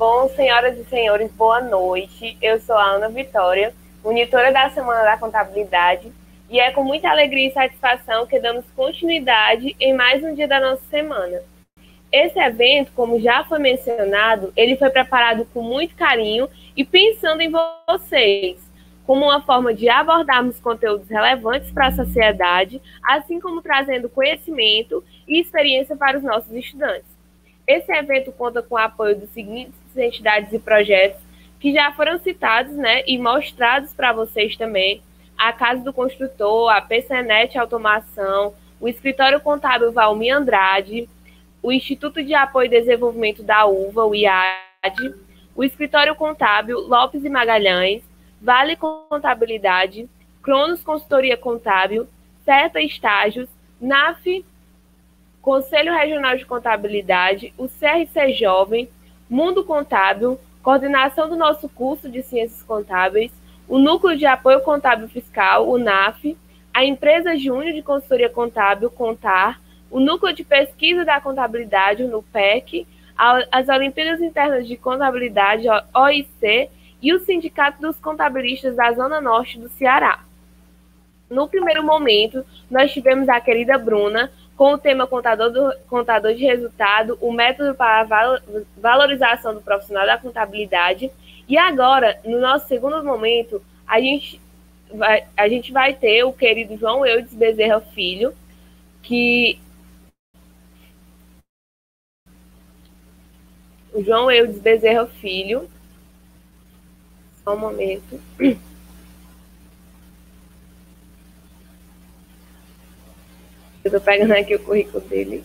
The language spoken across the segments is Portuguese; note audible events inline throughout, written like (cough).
Bom, senhoras e senhores, boa noite. Eu sou a Ana Vitória, monitora da Semana da Contabilidade, e é com muita alegria e satisfação que damos continuidade em mais um dia da nossa semana. Esse evento, como já foi mencionado, ele foi preparado com muito carinho e pensando em vocês, como uma forma de abordarmos conteúdos relevantes para a sociedade, assim como trazendo conhecimento e experiência para os nossos estudantes. Esse evento conta com o apoio dos seguintes entidades e projetos que já foram citados né, e mostrados para vocês também: a Casa do Construtor, a PCNet Automação, o Escritório Contábil Valmir Andrade, o Instituto de Apoio e Desenvolvimento da UVA, o IAD, o Escritório Contábil Lopes e Magalhães, Vale Contabilidade, Cronos Consultoria Contábil, Certa Estágios, NAF, Conselho Regional de Contabilidade, o CRC Jovem, Mundo Contábil, coordenação do nosso curso de Ciências Contábeis, o Núcleo de Apoio Contábil Fiscal, o NAF, a Empresa Júnior de Consultoria Contábil, Contar, o Núcleo de Pesquisa da Contabilidade, o NUPEC, as Olimpíadas Internas de Contabilidade, OIC, e o Sindicato dos Contabilistas da Zona Norte do Ceará. No primeiro momento, nós tivemos a querida Bruna, com o tema contador, do, contador de resultado, o método para a valorização do profissional da contabilidade. E agora, no nosso segundo momento, a gente vai, a gente vai ter o querido João Eudes Bezerra Filho, que o João Eudes Bezerra Filho. Só um momento. Eu tô pegando aqui o currículo dele.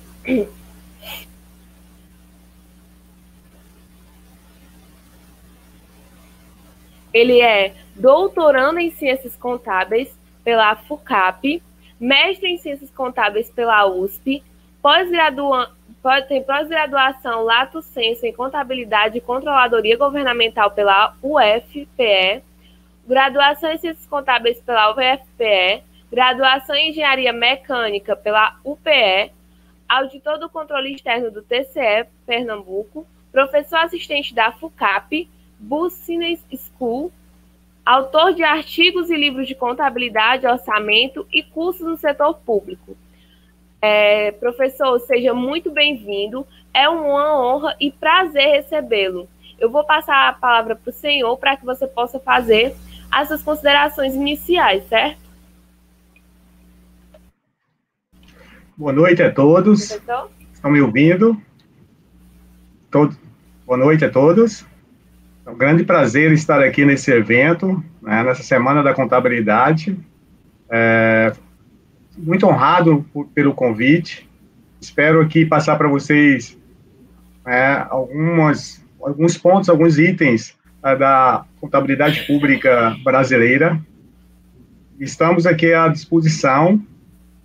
Ele é doutorando em Ciências Contábeis pela FUCAP, mestre em Ciências Contábeis pela USP, tem pós-graduação Lato Senso em Contabilidade e Controladoria Governamental pela UFPE, graduação em Ciências Contábeis pela UFPE, graduação em Engenharia Mecânica pela UPE, auditor do controle externo do TCE Pernambuco, professor assistente da FUCAP, Business School, autor de artigos e livros de contabilidade, orçamento e cursos no setor público. É, professor, seja muito bem-vindo. É uma honra e prazer recebê-lo. Eu vou passar a palavra para o senhor para que você possa fazer as suas considerações iniciais, certo? Boa noite a todos. Professor? Estão me ouvindo? Todo... Boa noite a todos. É um grande prazer estar aqui nesse evento, né, nessa Semana da Contabilidade. É, muito honrado por, pelo convite. Espero aqui passar para vocês é, algumas, alguns pontos, alguns itens é, da contabilidade pública brasileira. Estamos aqui à disposição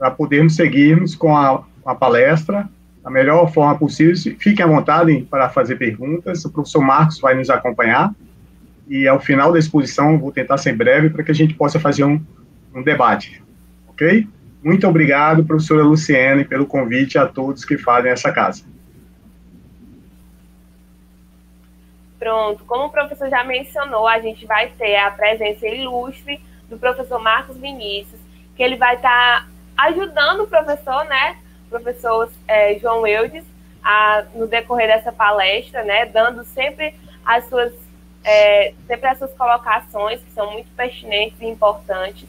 para podermos seguirmos com a, a palestra da melhor forma possível. Fiquem à vontade para fazer perguntas. O professor Marcos vai nos acompanhar. E ao final da exposição, vou tentar ser breve para que a gente possa fazer um, um debate. Ok? Muito obrigado, professora Luciene, pelo convite a todos que fazem essa casa. Pronto, como o professor já mencionou, a gente vai ter a presença ilustre do professor Marcos Vinícius, que ele vai estar ajudando o professor, né, professor é, João Eudes, a, no decorrer dessa palestra, né, dando sempre as suas é, sempre as suas colocações que são muito pertinentes e importantes.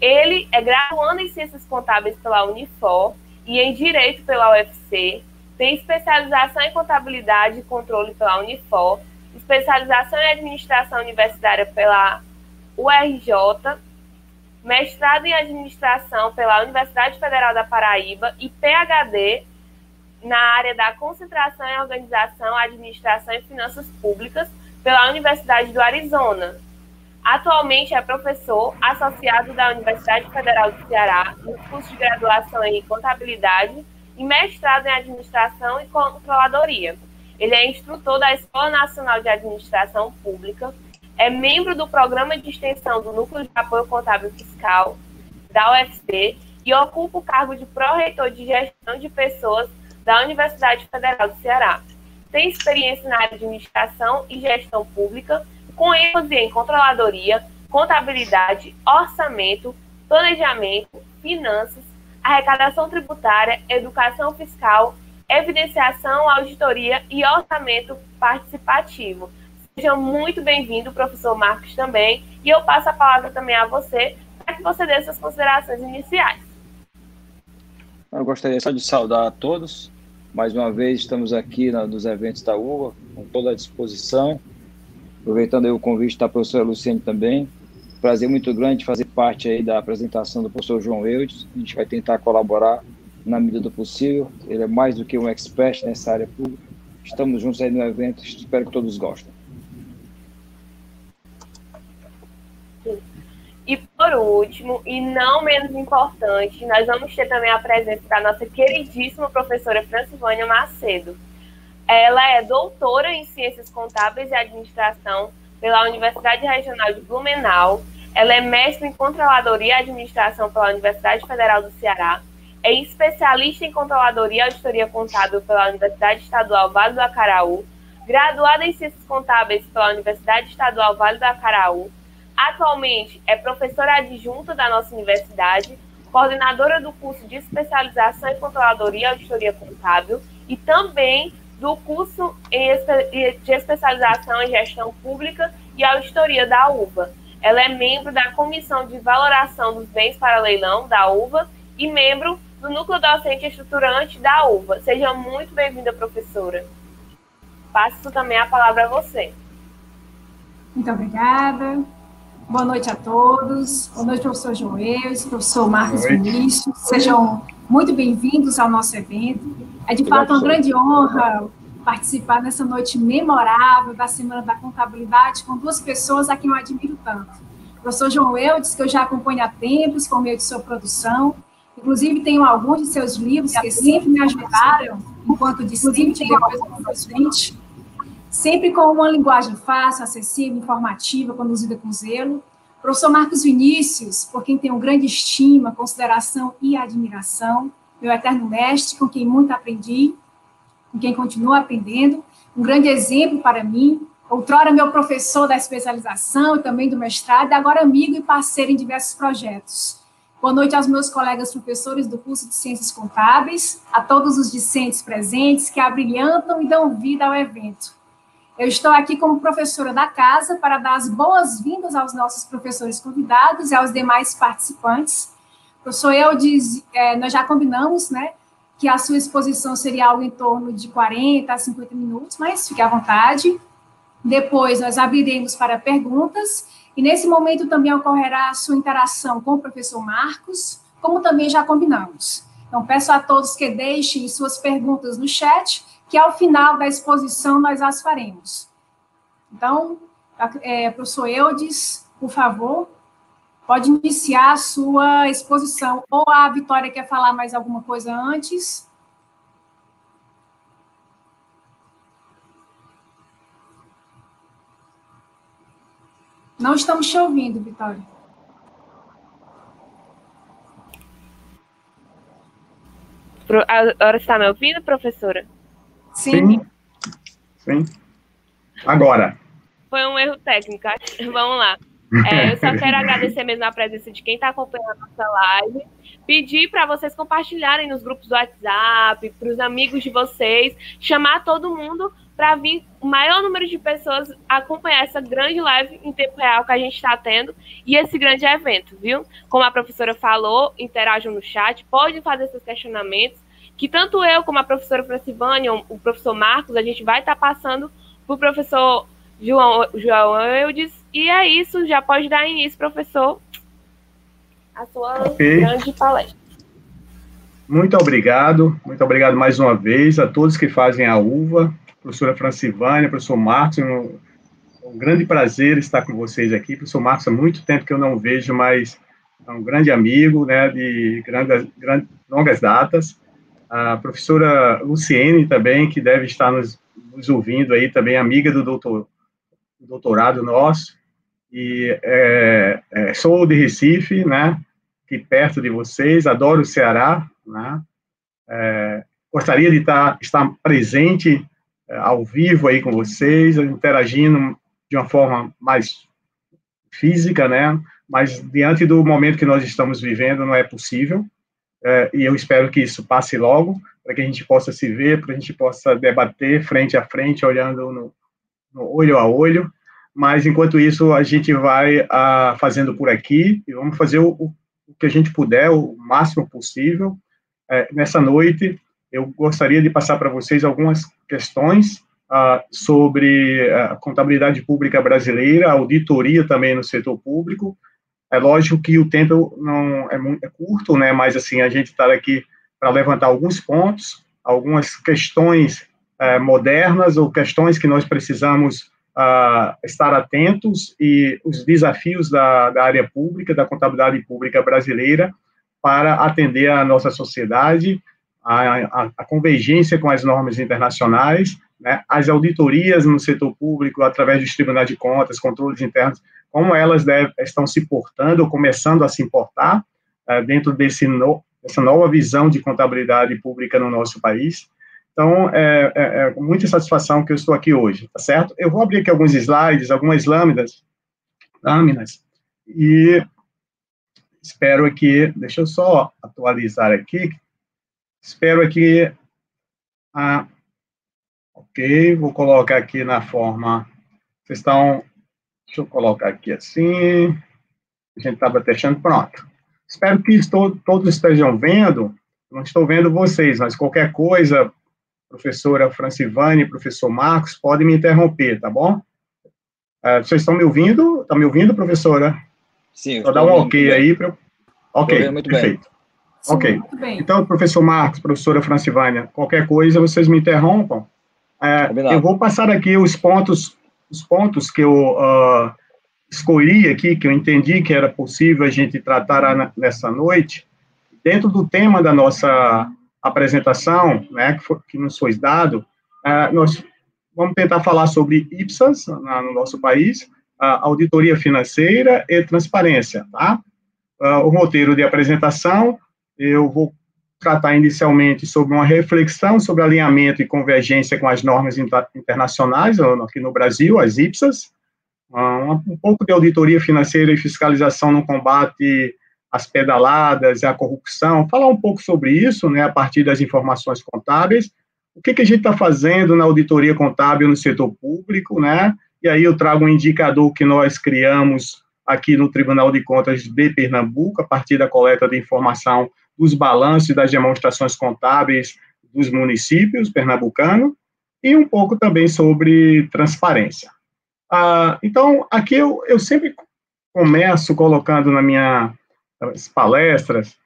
Ele é graduando em Ciências Contábeis pela Unifor e em Direito pela UFC, tem especialização em Contabilidade e Controle pela Unifor, especialização em Administração Universitária pela URJ mestrado em administração pela Universidade Federal da Paraíba e PhD na área da concentração em organização, administração e finanças públicas pela Universidade do Arizona. Atualmente é professor associado da Universidade Federal do Ceará no curso de graduação em contabilidade e mestrado em administração e controladoria. Ele é instrutor da Escola Nacional de Administração Pública é membro do programa de extensão do Núcleo de Apoio Contábil Fiscal da UFC e ocupa o cargo de pró-reitor de gestão de pessoas da Universidade Federal do Ceará. tem experiência na área de administração e gestão pública, com ênfase em controladoria, contabilidade, orçamento, planejamento, finanças, arrecadação tributária, educação fiscal, evidenciação, auditoria e orçamento participativo. Seja muito bem-vindo, professor Marcos, também. E eu passo a palavra também a você, para que você dê suas considerações iniciais. Eu gostaria só de saudar a todos. Mais uma vez, estamos aqui na, nos eventos da UVA, com toda a disposição. Aproveitando aí o convite da professora Luciane também. Prazer muito grande fazer parte aí da apresentação do professor João Eudes. A gente vai tentar colaborar na medida do possível. Ele é mais do que um expert nessa área pública. Estamos juntos aí no evento. Espero que todos gostem. E por último, e não menos importante, nós vamos ter também a presença da nossa queridíssima professora Francivânia Macedo. Ela é doutora em Ciências Contábeis e Administração pela Universidade Regional de Blumenau. Ela é mestre em Controladoria e Administração pela Universidade Federal do Ceará. É especialista em Controladoria e Auditoria Contábil pela Universidade Estadual Vale do Acaraú. Graduada em Ciências Contábeis pela Universidade Estadual Vale do Acaraú Atualmente é professora adjunta da nossa universidade, coordenadora do curso de especialização em controladoria e auditoria contábil e também do curso de especialização em gestão pública e auditoria da UVA. Ela é membro da Comissão de Valoração dos Bens para Leilão da UVA e membro do Núcleo Docente Estruturante da UVA. Seja muito bem-vinda, professora. Passo também a palavra a você. Muito obrigada. Boa noite a todos. Boa noite, professor Joel, professor Marcos Vinícius. Sejam muito bem-vindos ao nosso evento. É de fato uma grande honra participar nessa noite memorável da Semana da Contabilidade com duas pessoas a quem eu admiro tanto. O professor João Eudes, que eu já acompanho há tempos por meio de sua produção, inclusive tenho alguns de seus livros que sempre me ajudaram enquanto discente depois do 20 sempre com uma linguagem fácil, acessível, informativa, conduzida com zelo. Professor Marcos Vinícius, por quem tenho grande estima, consideração e admiração, meu eterno mestre, com quem muito aprendi, com quem continuo aprendendo, um grande exemplo para mim, outrora meu professor da especialização e também do mestrado, agora amigo e parceiro em diversos projetos. Boa noite aos meus colegas professores do curso de Ciências Contábeis, a todos os discentes presentes que abrilhantam e dão vida ao evento. Eu estou aqui como professora da casa para dar as boas-vindas aos nossos professores convidados e aos demais participantes. Professor Eudes, é, nós já combinamos, né, que a sua exposição seria algo em torno de 40 a 50 minutos, mas fique à vontade. Depois nós abriremos para perguntas e nesse momento também ocorrerá a sua interação com o professor Marcos, como também já combinamos. Então peço a todos que deixem suas perguntas no chat que ao final da exposição nós as faremos. Então, é, professor Eudes, por favor, pode iniciar a sua exposição. Ou a Vitória quer falar mais alguma coisa antes? Não estamos te ouvindo, Vitória. A hora está me ouvindo, professora? Sim. Sim. Agora. Foi um erro técnico. (laughs) Vamos lá. É, eu só quero (laughs) agradecer mesmo a presença de quem está acompanhando a nossa live. Pedir para vocês compartilharem nos grupos do WhatsApp, para os amigos de vocês, chamar todo mundo para vir o maior número de pessoas acompanhar essa grande live em tempo real que a gente está tendo e esse grande evento, viu? Como a professora falou, interajam no chat, podem fazer seus questionamentos que tanto eu como a professora Francivânia, o professor Marcos, a gente vai estar tá passando para o professor João, João Eudes. E é isso, já pode dar início, professor, a sua okay. grande palestra. Muito obrigado, muito obrigado mais uma vez a todos que fazem a UVA, professora Francivânia, professor Marcos, um, um grande prazer estar com vocês aqui. Professor Marcos, há muito tempo que eu não vejo, mas é um grande amigo, né, de grandes, grandes, longas datas a professora Luciene também, que deve estar nos, nos ouvindo aí, também amiga do, doutor, do doutorado nosso, e é, é, sou de Recife, né, aqui perto de vocês, adoro o Ceará, né, é, gostaria de estar, estar presente é, ao vivo aí com vocês, interagindo de uma forma mais física, né? Mas diante do momento que nós estamos vivendo, não é possível. É, e eu espero que isso passe logo, para que a gente possa se ver, para que a gente possa debater frente a frente, olhando no, no olho a olho. Mas enquanto isso, a gente vai a, ah, fazendo por aqui e vamos fazer o, o, que a gente puder, o máximo possível. É, nessa noite, eu gostaria de passar para vocês algumas questões uh, sobre a contabilidade pública brasileira, auditoria também no setor público. É lógico que o tempo não é muito é curto, né? Mas assim a gente está aqui para levantar alguns pontos, algumas questões uh, modernas ou questões que nós precisamos uh, estar atentos e os desafios da, da área pública, da contabilidade pública brasileira, para atender a nossa sociedade, a, a, a convergência com as normas internacionais, né, as auditorias no setor público, através dos tribunais de contas, controles internos, como elas deve, estão se portando, começando a se importar, uh, dentro desse no, dessa nova visão de contabilidade pública no nosso país. Então, é, é, é, com muita satisfação que eu estou aqui hoje, tá certo? Eu vou abrir aqui alguns slides, algumas lâminas, lâminas, e espero aqui, deixa eu só atualizar aqui, espero aqui, ah, ok, vou colocar aqui na forma, vocês estão, deixa eu colocar aqui assim, a gente estava deixando pronto. Espero que estou, todos estejam vendo, não estou vendo vocês, mas qualquer coisa, professora Francivane, professor Marcos, podem me interromper, tá bom? Uh, vocês estão me ouvindo? Está me ouvindo, professora? Sim. Só dá um ok aí. Pra... Ok, muito perfeito. Bem. Sim, ok. Então, professor Marcos, professora Francivânia, qualquer coisa, vocês me interrompam. Uh, eu vou passar aqui os pontos, os pontos que eu uh, escolhi aqui, que eu entendi que era possível a gente tratar nessa noite, dentro do tema da nossa apresentação, né, que, foi, que nos foi dado, uh, nós vamos tentar falar sobre IPSAS na, no nosso país, uh, auditoria financeira e transparência, tá? Uh, o roteiro de apresentação, eu vou tratar inicialmente sobre uma reflexão sobre alinhamento e convergência com as normas internacionais aqui no Brasil, as IPSAS, um pouco de auditoria financeira e fiscalização no combate as pedaladas e a corrupção, falar um pouco sobre isso, né, a partir das informações contábeis, o que, que a gente está fazendo na auditoria contábil no setor público, né, e aí eu trago um indicador que nós criamos aqui no Tribunal de Contas de Pernambuco, a partir da coleta de informação dos balanços das demonstrações contábeis dos municípios pernambucanos, e um pouco também sobre transparência. Ah, então, aqui eu, eu sempre começo colocando na minha as palestras,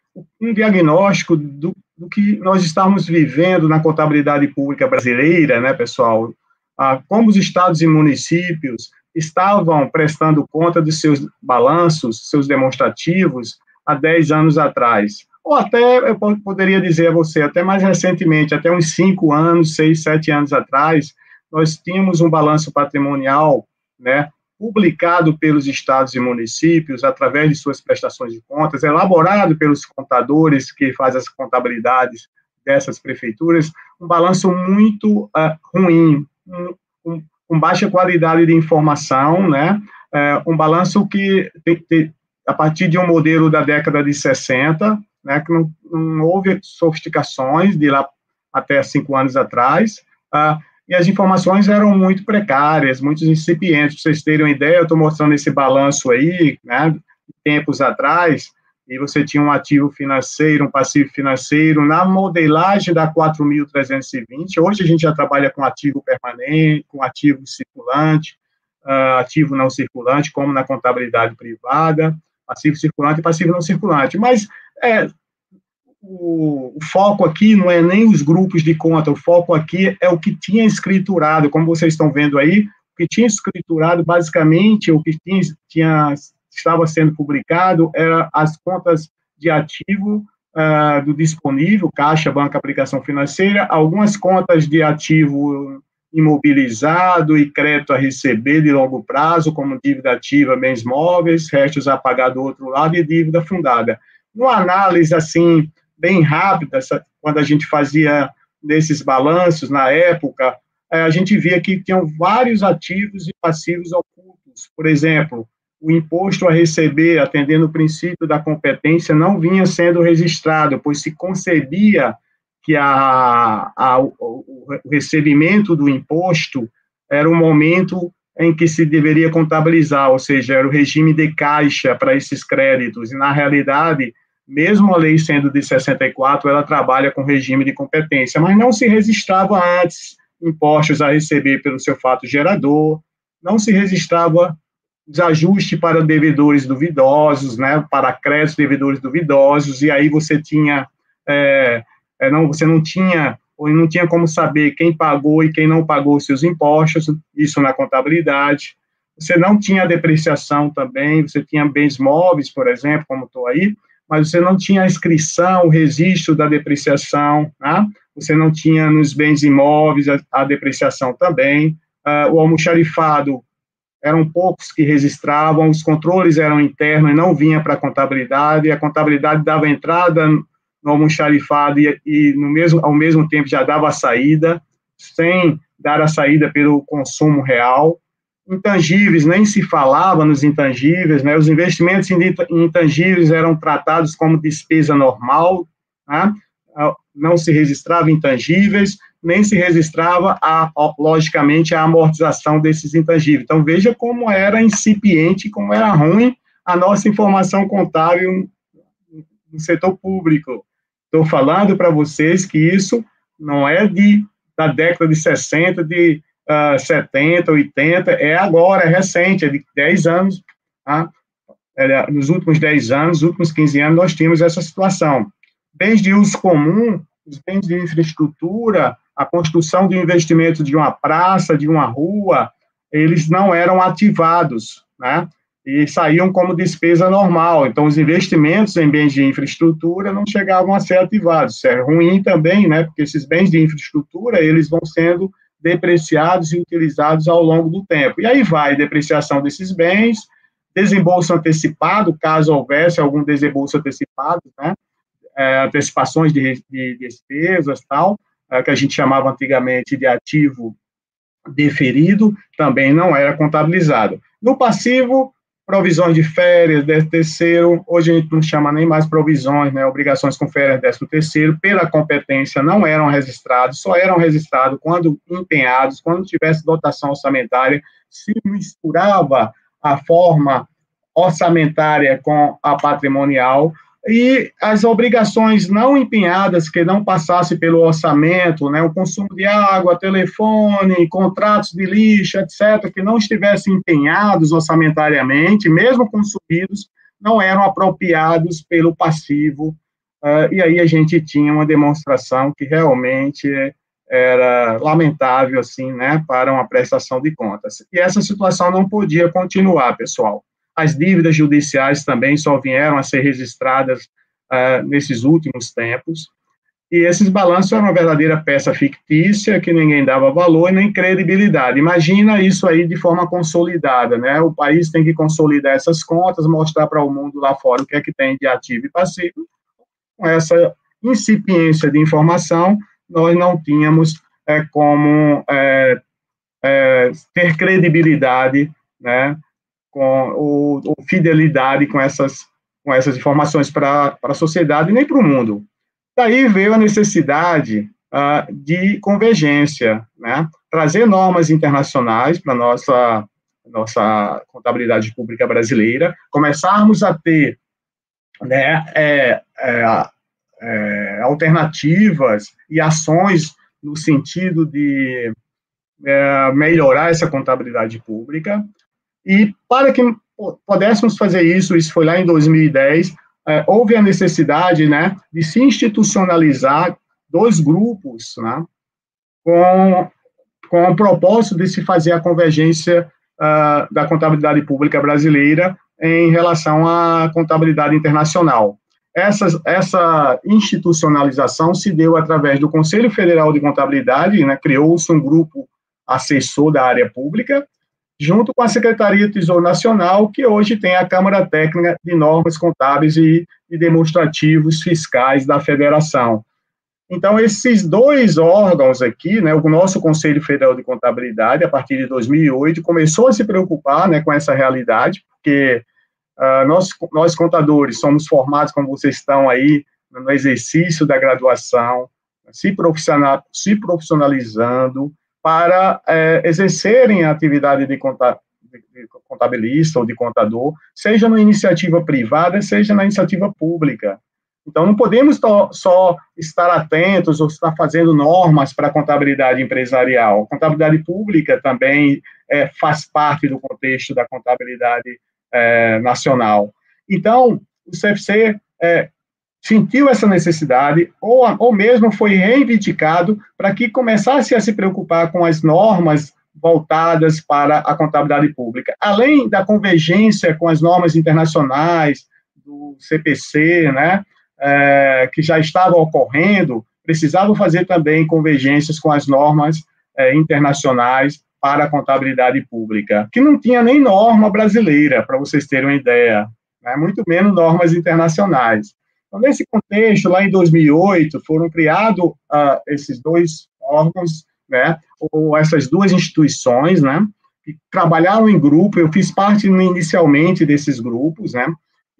um diagnóstico do, do, que nós estamos vivendo na contabilidade pública brasileira, né, pessoal? Ah, como os estados e municípios estavam prestando conta de seus balanços, seus demonstrativos, há 10 anos atrás. Ou até, eu poderia dizer a você, até mais recentemente, até uns 5 anos, 6, 7 anos atrás, nós tínhamos um balanço patrimonial, né, publicado pelos estados e municípios através de suas prestações de contas, elaborado pelos contadores que fazem as contabilidades dessas prefeituras, um balanço muito uh, ruim, um, um, com baixa qualidade de informação, né? Uh, um balanço que, tem, tem, a partir de um modelo da década de 60, né, que não, não houve sofisticações de lá até cinco anos atrás, uh, e as informações eram muito precárias, muito incipientes. Para vocês terem uma ideia, eu estou mostrando esse balanço aí, né, tempos atrás, e você tinha um ativo financeiro, um passivo financeiro, na modelagem da 4.320. Hoje a gente já trabalha com ativo permanente, com ativo circulante, uh, ativo não circulante, como na contabilidade privada, passivo circulante e passivo não circulante. Mas é, o, o, foco aqui não é nem os grupos de conta, o foco aqui é o que tinha escriturado, como vocês estão vendo aí, o que tinha escriturado, basicamente, o que tinha, tinha estava sendo publicado era as contas de ativo uh, do disponível, caixa, banca, aplicação financeira, algumas contas de ativo imobilizado e crédito a receber de longo prazo, como dívida ativa, bens móveis, restos a pagar do outro lado e dívida fundada. Uma análise, assim, bem rápida, quando a gente fazia nesses balanços, na época, a gente via que tinham vários ativos e passivos ocultos. Por exemplo, o imposto a receber, atendendo o princípio da competência, não vinha sendo registrado, pois se concebia que a, a, o, recebimento do imposto era o momento em que se deveria contabilizar, ou seja, era o regime de caixa para esses créditos, e na realidade, mesmo a lei sendo de 64, ela trabalha com regime de competência, mas não se registrava antes impostos a receber pelo seu fato gerador, não se registrava desajuste para devedores duvidosos, né, para créditos devedores duvidosos, e aí você tinha, é, é, não, você não tinha, ou não tinha como saber quem pagou e quem não pagou seus impostos, isso na contabilidade, você não tinha depreciação também, você tinha bens móveis, por exemplo, como estou aí, mas você não tinha a inscrição, o registro da depreciação, né? você não tinha nos bens imóveis a, a depreciação também, uh, o almoxarifado eram poucos que registravam, os controles eram internos e não vinha para a contabilidade, a contabilidade dava entrada no almoxarifado e, e no mesmo, ao mesmo tempo já dava a saída, sem dar a saída pelo consumo real, intangíveis, nem se falava nos intangíveis, né? os investimentos em intangíveis eram tratados como despesa normal, né? Ah, não se registrava intangíveis, nem se registrava, a, logicamente, a amortização desses intangíveis. Então, veja como era incipiente, como era ruim a nossa informação contábil no setor público. Estou falando para vocês que isso não é de da década de 60, de uh, 70, 80, é agora, é recente, é de 10 anos, tá? é, nos últimos 10 anos, nos últimos 15 anos, nós tínhamos essa situação. Bens de uso comum, os bens de infraestrutura, a construção de investimento de uma praça, de uma rua, eles não eram ativados, né? E saíam como despesa normal. Então, os investimentos em bens de infraestrutura não chegavam a ser ativados. Isso é ruim também, né? Porque esses bens de infraestrutura, eles vão sendo depreciados e utilizados ao longo do tempo. E aí vai depreciação desses bens, desembolso antecipado, caso houvesse algum desembolso antecipado, né? É, antecipações de, de, despesas tal, é, que a gente chamava antigamente de ativo deferido, também não era contabilizado. No passivo, provisões de férias, décimo terceiro, hoje a gente não chama nem mais provisões, né, obrigações com férias, décimo terceiro, pela competência não eram registrados, só eram registrados quando empenhados, quando tivesse dotação orçamentária, se misturava a forma orçamentária com a patrimonial, e as obrigações não empenhadas que não passasse pelo orçamento, né, o consumo de água, telefone, contratos de lixo, etc., que não estivessem empenhados orçamentariamente, mesmo consumidos, não eram apropriados pelo passivo, uh, e aí a gente tinha uma demonstração que realmente era lamentável, assim, né, para uma prestação de contas. E essa situação não podia continuar, pessoal. As dívidas judiciais também só vieram a ser registradas uh, nesses últimos tempos. E esses balanços eram uma verdadeira peça fictícia, que ninguém dava valor e nem credibilidade. Imagina isso aí de forma consolidada, né? O país tem que consolidar essas contas, mostrar para o mundo lá fora o que é que tem de ativo e passivo. Com essa incipiência de informação, nós não tínhamos é, como é, é, ter credibilidade, né? Com o, o fidelidade com essas, com essas informações para a sociedade nem para o mundo. Daí veio a necessidade uh, de convergência, né? trazer normas internacionais para a nossa, nossa contabilidade pública brasileira, começarmos a ter né, é, é, é, alternativas e ações no sentido de é, melhorar essa contabilidade pública, e para que pudéssemos fazer isso, isso foi lá em 2010, é, houve a necessidade né, de se institucionalizar dois grupos né, com, com o propósito de se fazer a convergência uh, da contabilidade pública brasileira em relação à contabilidade internacional. Essa, essa institucionalização se deu através do Conselho Federal de Contabilidade, né, criou-se um grupo assessor da área pública, junto com a Secretaria do Tesouro Nacional, que hoje tem a Câmara Técnica de Normas Contábeis e, Demonstrativos Fiscais da Federação. Então, esses dois órgãos aqui, né, o nosso Conselho Federal de Contabilidade, a partir de 2008, começou a se preocupar né, com essa realidade, porque uh, nós, nós, contadores, somos formados, como vocês estão aí, no exercício da graduação, se, profissional, se profissionalizando para é, exercerem a atividade de contabilista ou de contador, seja na iniciativa privada, seja na iniciativa pública. Então, não podemos só estar atentos ou estar fazendo normas para a contabilidade empresarial. A contabilidade pública também é, faz parte do contexto da contabilidade é, nacional. Então, o CFC é, sentiu essa necessidade, ou, ou mesmo foi reivindicado para que começasse a se preocupar com as normas voltadas para a contabilidade pública. Além da convergência com as normas internacionais, do CPC, né, é, que já estavam ocorrendo, precisavam fazer também convergências com as normas é, internacionais para a contabilidade pública, que não tinha nem norma brasileira, para vocês terem uma ideia, né, muito menos normas internacionais. Então, nesse contexto, lá em 2008, foram criados uh, esses dois órgãos, né, ou essas duas instituições, né, que trabalharam em grupo, eu fiz parte inicialmente desses grupos, né,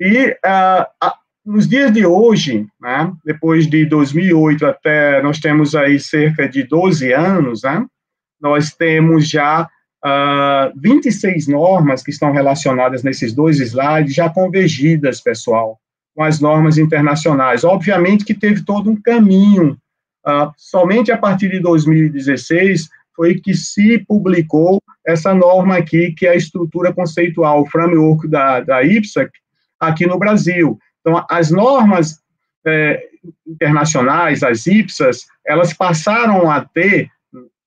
e uh, nos dias de hoje, né, depois de 2008 até, nós temos aí cerca de 12 anos, né, nós temos já uh, ah, 26 normas que estão relacionadas nesses dois slides, já convergidas, pessoal, com as normas internacionais. Obviamente que teve todo um caminho, uh, somente a partir de 2016 foi que se publicou essa norma aqui, que é a estrutura conceitual, o framework da, da IPSAC, aqui no Brasil. Então, as normas é, internacionais, as IPSAS, elas passaram a ter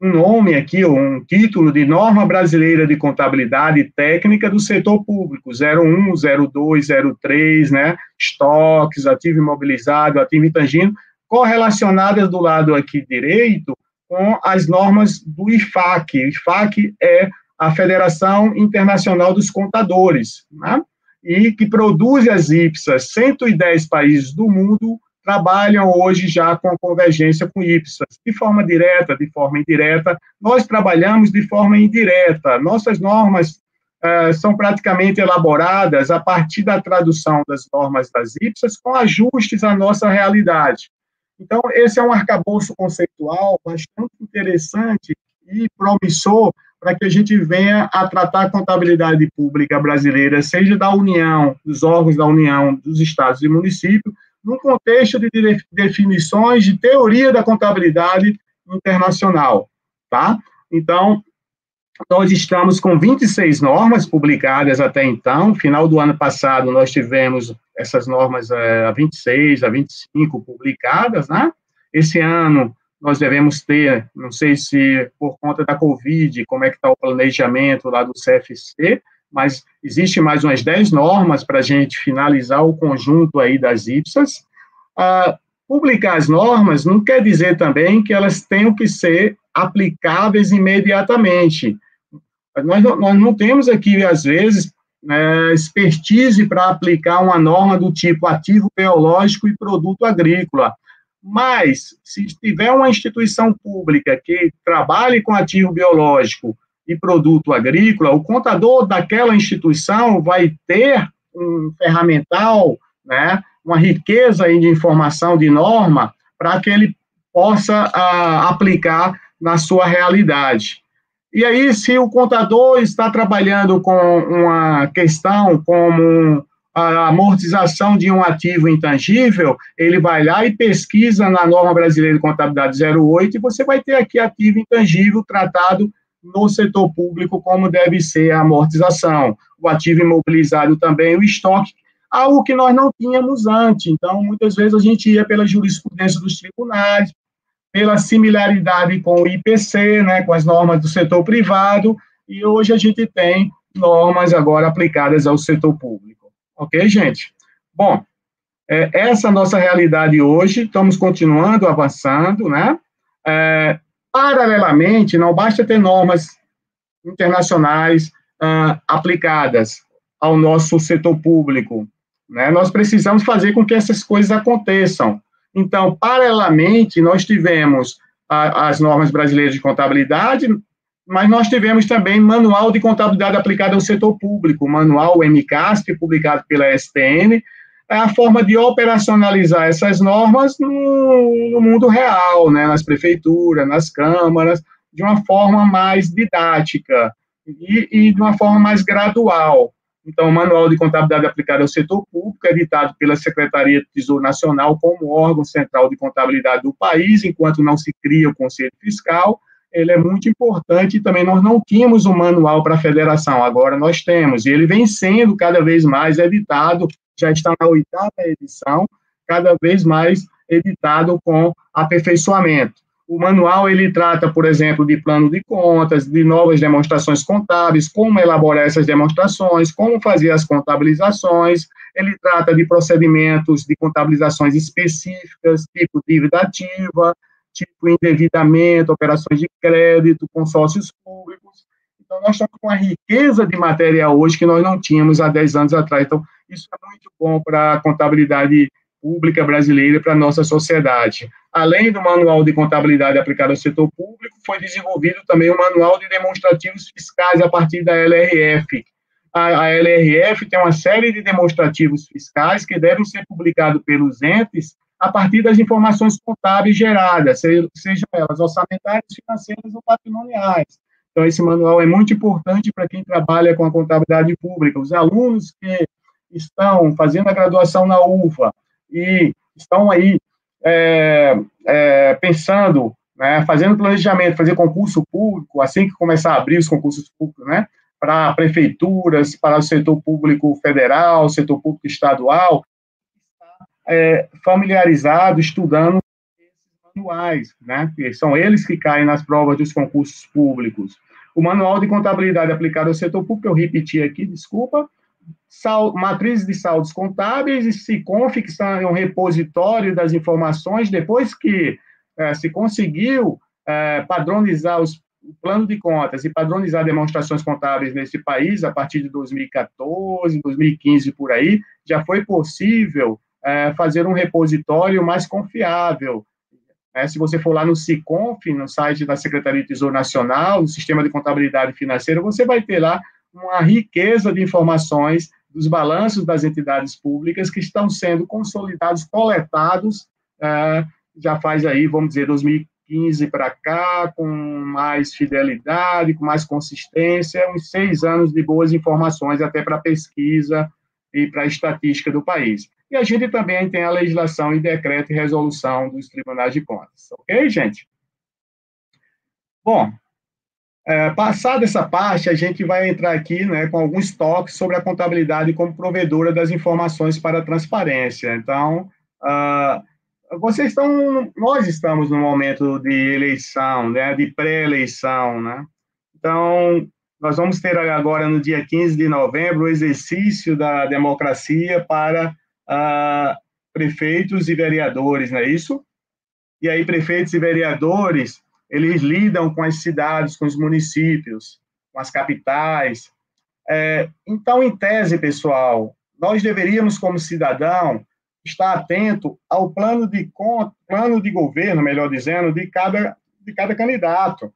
um nome aqui, um título de Norma Brasileira de Contabilidade Técnica do Setor Público, 01, 02, 03, né, estoques, ativo imobilizado, ativo intangível, correlacionadas do lado aqui direito com as normas do IFAC. O IFAC é a Federação Internacional dos Contadores, né? e que produz as IPSAs, 110 países do mundo trabalham hoje já com convergência com IPSAs, de forma direta, de forma indireta. Nós trabalhamos de forma indireta. Nossas normas uh, são praticamente elaboradas a partir da tradução das normas das IPSAs com ajustes à nossa realidade. Então, esse é um arcabouço conceitual bastante interessante e promissor para que a gente venha a tratar a contabilidade pública brasileira, seja da União, dos órgãos da União, dos estados e municípios, num contexto de definições de teoria da contabilidade internacional, tá? Então, nós estamos com 26 normas publicadas até então. Final do ano passado, nós tivemos essas normas é, a 26, a 25 publicadas, né? Esse ano, nós devemos ter, não sei se por conta da Covid, como é que está o planejamento lá do CFC, mas existe mais umas 10 normas para a gente finalizar o conjunto aí das IPSAS. Ah, publicar as normas não quer dizer também que elas tenham que ser aplicáveis imediatamente. Nós não, nós não temos aqui, às vezes, é, expertise para aplicar uma norma do tipo ativo biológico e produto agrícola. Mas, se tiver uma instituição pública que trabalhe com ativo biológico e produto agrícola, o contador daquela instituição vai ter um ferramental, né, uma riqueza de informação de norma para que ele possa a, aplicar na sua realidade. E aí, se o contador está trabalhando com uma questão como a amortização de um ativo intangível, ele vai lá e pesquisa na norma brasileira de contabilidade 08 e você vai ter aqui ativo intangível tratado no setor público como deve ser a amortização, o ativo imobilizado também, o estoque, algo que nós não tínhamos antes. Então, muitas vezes a gente ia pela jurisprudência dos tribunais, pela similaridade com o IPC, né, com as normas do setor privado, e hoje a gente tem normas agora aplicadas ao setor público. Ok, gente? Bom, é, essa é a nossa realidade hoje, estamos continuando avançando, né? É, paralelamente, não basta ter normas internacionais uh, aplicadas ao nosso setor público, né? Nós precisamos fazer com que essas coisas aconteçam. Então, paralelamente, nós tivemos a, as normas brasileiras de contabilidade, mas nós tivemos também manual de contabilidade aplicada ao setor público, manual MCASP, publicado pela STN, a forma de operacionalizar essas normas no, no mundo real, né, nas prefeituras, nas câmaras, de uma forma mais didática e, e de uma forma mais gradual. Então, o Manual de Contabilidade Aplicada ao Setor Público, editado pela Secretaria do Tesouro Nacional como órgão central de contabilidade do país, enquanto não se cria o Conselho Fiscal, ele é muito importante também nós não tínhamos um manual para a federação, agora nós temos, e ele vem sendo cada vez mais editado, já está na oitava edição, cada vez mais editado com aperfeiçoamento. O manual ele trata, por exemplo, de plano de contas, de novas demonstrações contábeis, como elaborar essas demonstrações, como fazer as contabilizações. Ele trata de procedimentos de contabilizações específicas, tipo dívida ativa, tipo endividamento, operações de crédito, consórcios públicos. Então, nós estamos com uma riqueza de material hoje que nós não tínhamos há 10 anos atrás. Então, isso é muito bom para a contabilidade pública brasileira para a nossa sociedade. Além do manual de contabilidade aplicado ao setor público, foi desenvolvido também o manual de demonstrativos fiscais a partir da LRF. A, a LRF tem uma série de demonstrativos fiscais que devem ser publicados pelos entes a partir das informações contábeis geradas, sejam elas orçamentárias, financeiras ou patrimoniais. Então, esse manual é muito importante para quem trabalha com a contabilidade pública. Os alunos que estão fazendo a graduação na UFA e estão aí é, é, pensando, né, fazendo planejamento, fazer concurso público, assim que começar a abrir os concursos públicos, né, para prefeituras, para o setor público federal, setor público estadual, é, familiarizado, estudando esses manuais, né, são eles que caem nas provas dos concursos públicos. O manual de contabilidade aplicado ao setor público, eu repeti aqui, desculpa, sal, matrizes de saldos contábeis e SICONF, que são um repositório das informações, depois que é, se conseguiu é, padronizar os, o plano de contas e padronizar demonstrações contábeis nesse país, a partir de 2014, 2015, por aí, já foi possível é, fazer um repositório mais confiável. É, se você for lá no SICONF, no site da Secretaria de Tesouro Nacional, no Sistema de Contabilidade Financeira, você vai ter lá uma riqueza de informações dos balanços das entidades públicas que estão sendo consolidados, coletados, é, já faz aí, vamos dizer, 2015 para cá, com mais fidelidade, com mais consistência, uns seis anos de boas informações até para pesquisa e para a estatística do país. E a gente também tem a legislação e decreto e resolução dos tribunais de contas. Ok, gente? Bom, é, passada essa parte, a gente vai entrar aqui né, com alguns toques sobre a contabilidade como provedora das informações para a transparência. Então, uh, vocês estão, nós estamos no momento de eleição, né, de pré-eleição, né? Então, nós vamos ter agora, no dia 15 de novembro, o exercício da democracia para uh, prefeitos e vereadores, não é isso? E aí, prefeitos e vereadores eles lidam com as cidades, com os municípios, com as capitais. É, então, em tese, pessoal, nós deveríamos, como cidadão, estar atento ao plano de plano de governo, melhor dizendo, de cada de cada candidato.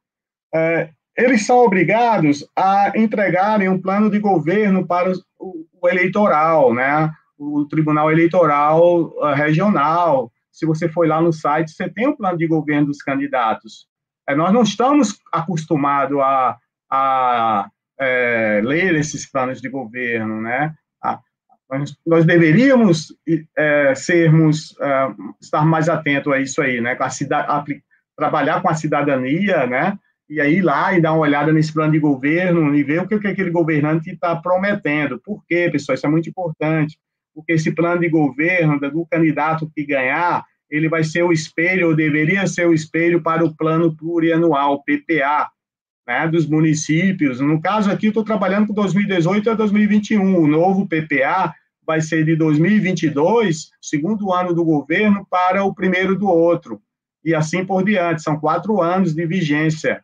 É, eles são obrigados a entregarem um plano de governo para o, o eleitoral, né? O Tribunal Eleitoral uh, Regional. Se você for lá no site, você tem o um plano de governo dos candidatos. É, nós não estamos acostumados a, a é, ler esses planos de governo, né? A, nós, nós, deveríamos é, sermos é, estar mais atentos a isso aí, né? A cidade, trabalhar com a cidadania, né? E aí ir lá e dar uma olhada nesse plano de governo e ver o que, que aquele governante está prometendo. Por quê, pessoal? Isso é muito importante. Porque esse plano de governo do candidato que ganhar, ele vai ser o espelho, ou deveria ser o espelho para o plano plurianual, PPA, né, dos municípios. No caso aqui, estou trabalhando com 2018 a 2021. O novo PPA vai ser de 2022, segundo ano do governo, para o primeiro do outro. E assim por diante. São quatro anos de vigência.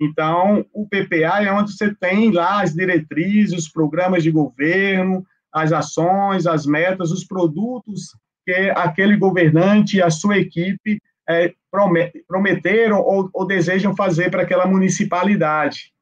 Então, o PPA é onde você tem lá as diretrizes, os programas de governo, as ações, as metas, os produtos que aquele governante e a sua equipe é, prometeram ou, ou desejam fazer para aquela municipalidade.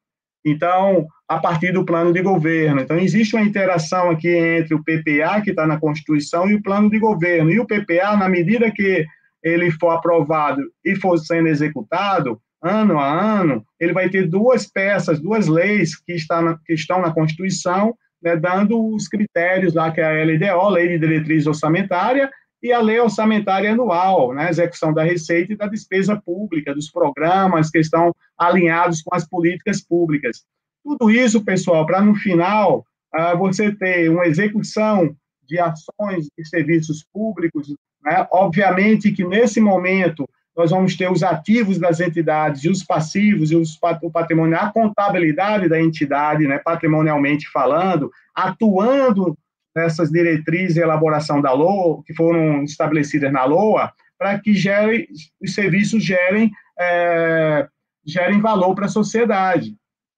Então, a partir do plano de governo. Então, existe uma interação aqui entre o PPA, que está na Constituição, e o plano de governo. E o PPA, na medida que ele for aprovado e for sendo executado, ano a ano, ele vai ter duas peças, duas leis que, está na, que estão na Constituição, né, dando os critérios lá, que é a LDO, Lei de Diretriz Orçamentária, e a Lei Orçamentária Anual, né, execução da receita e da despesa pública, dos programas que estão alinhados com as políticas públicas. Tudo isso, pessoal, para no final uh, você ter uma execução de ações e serviços públicos, né? obviamente que nesse momento nós vamos ter os ativos das entidades e os passivos e os, o patrimônio, a contabilidade da entidade, né, patrimonialmente falando, atuando nessas diretrizes de elaboração da LOA, que foram estabelecidas na LOA, para que gere, os serviços gerem, é, gerem valor para a sociedade.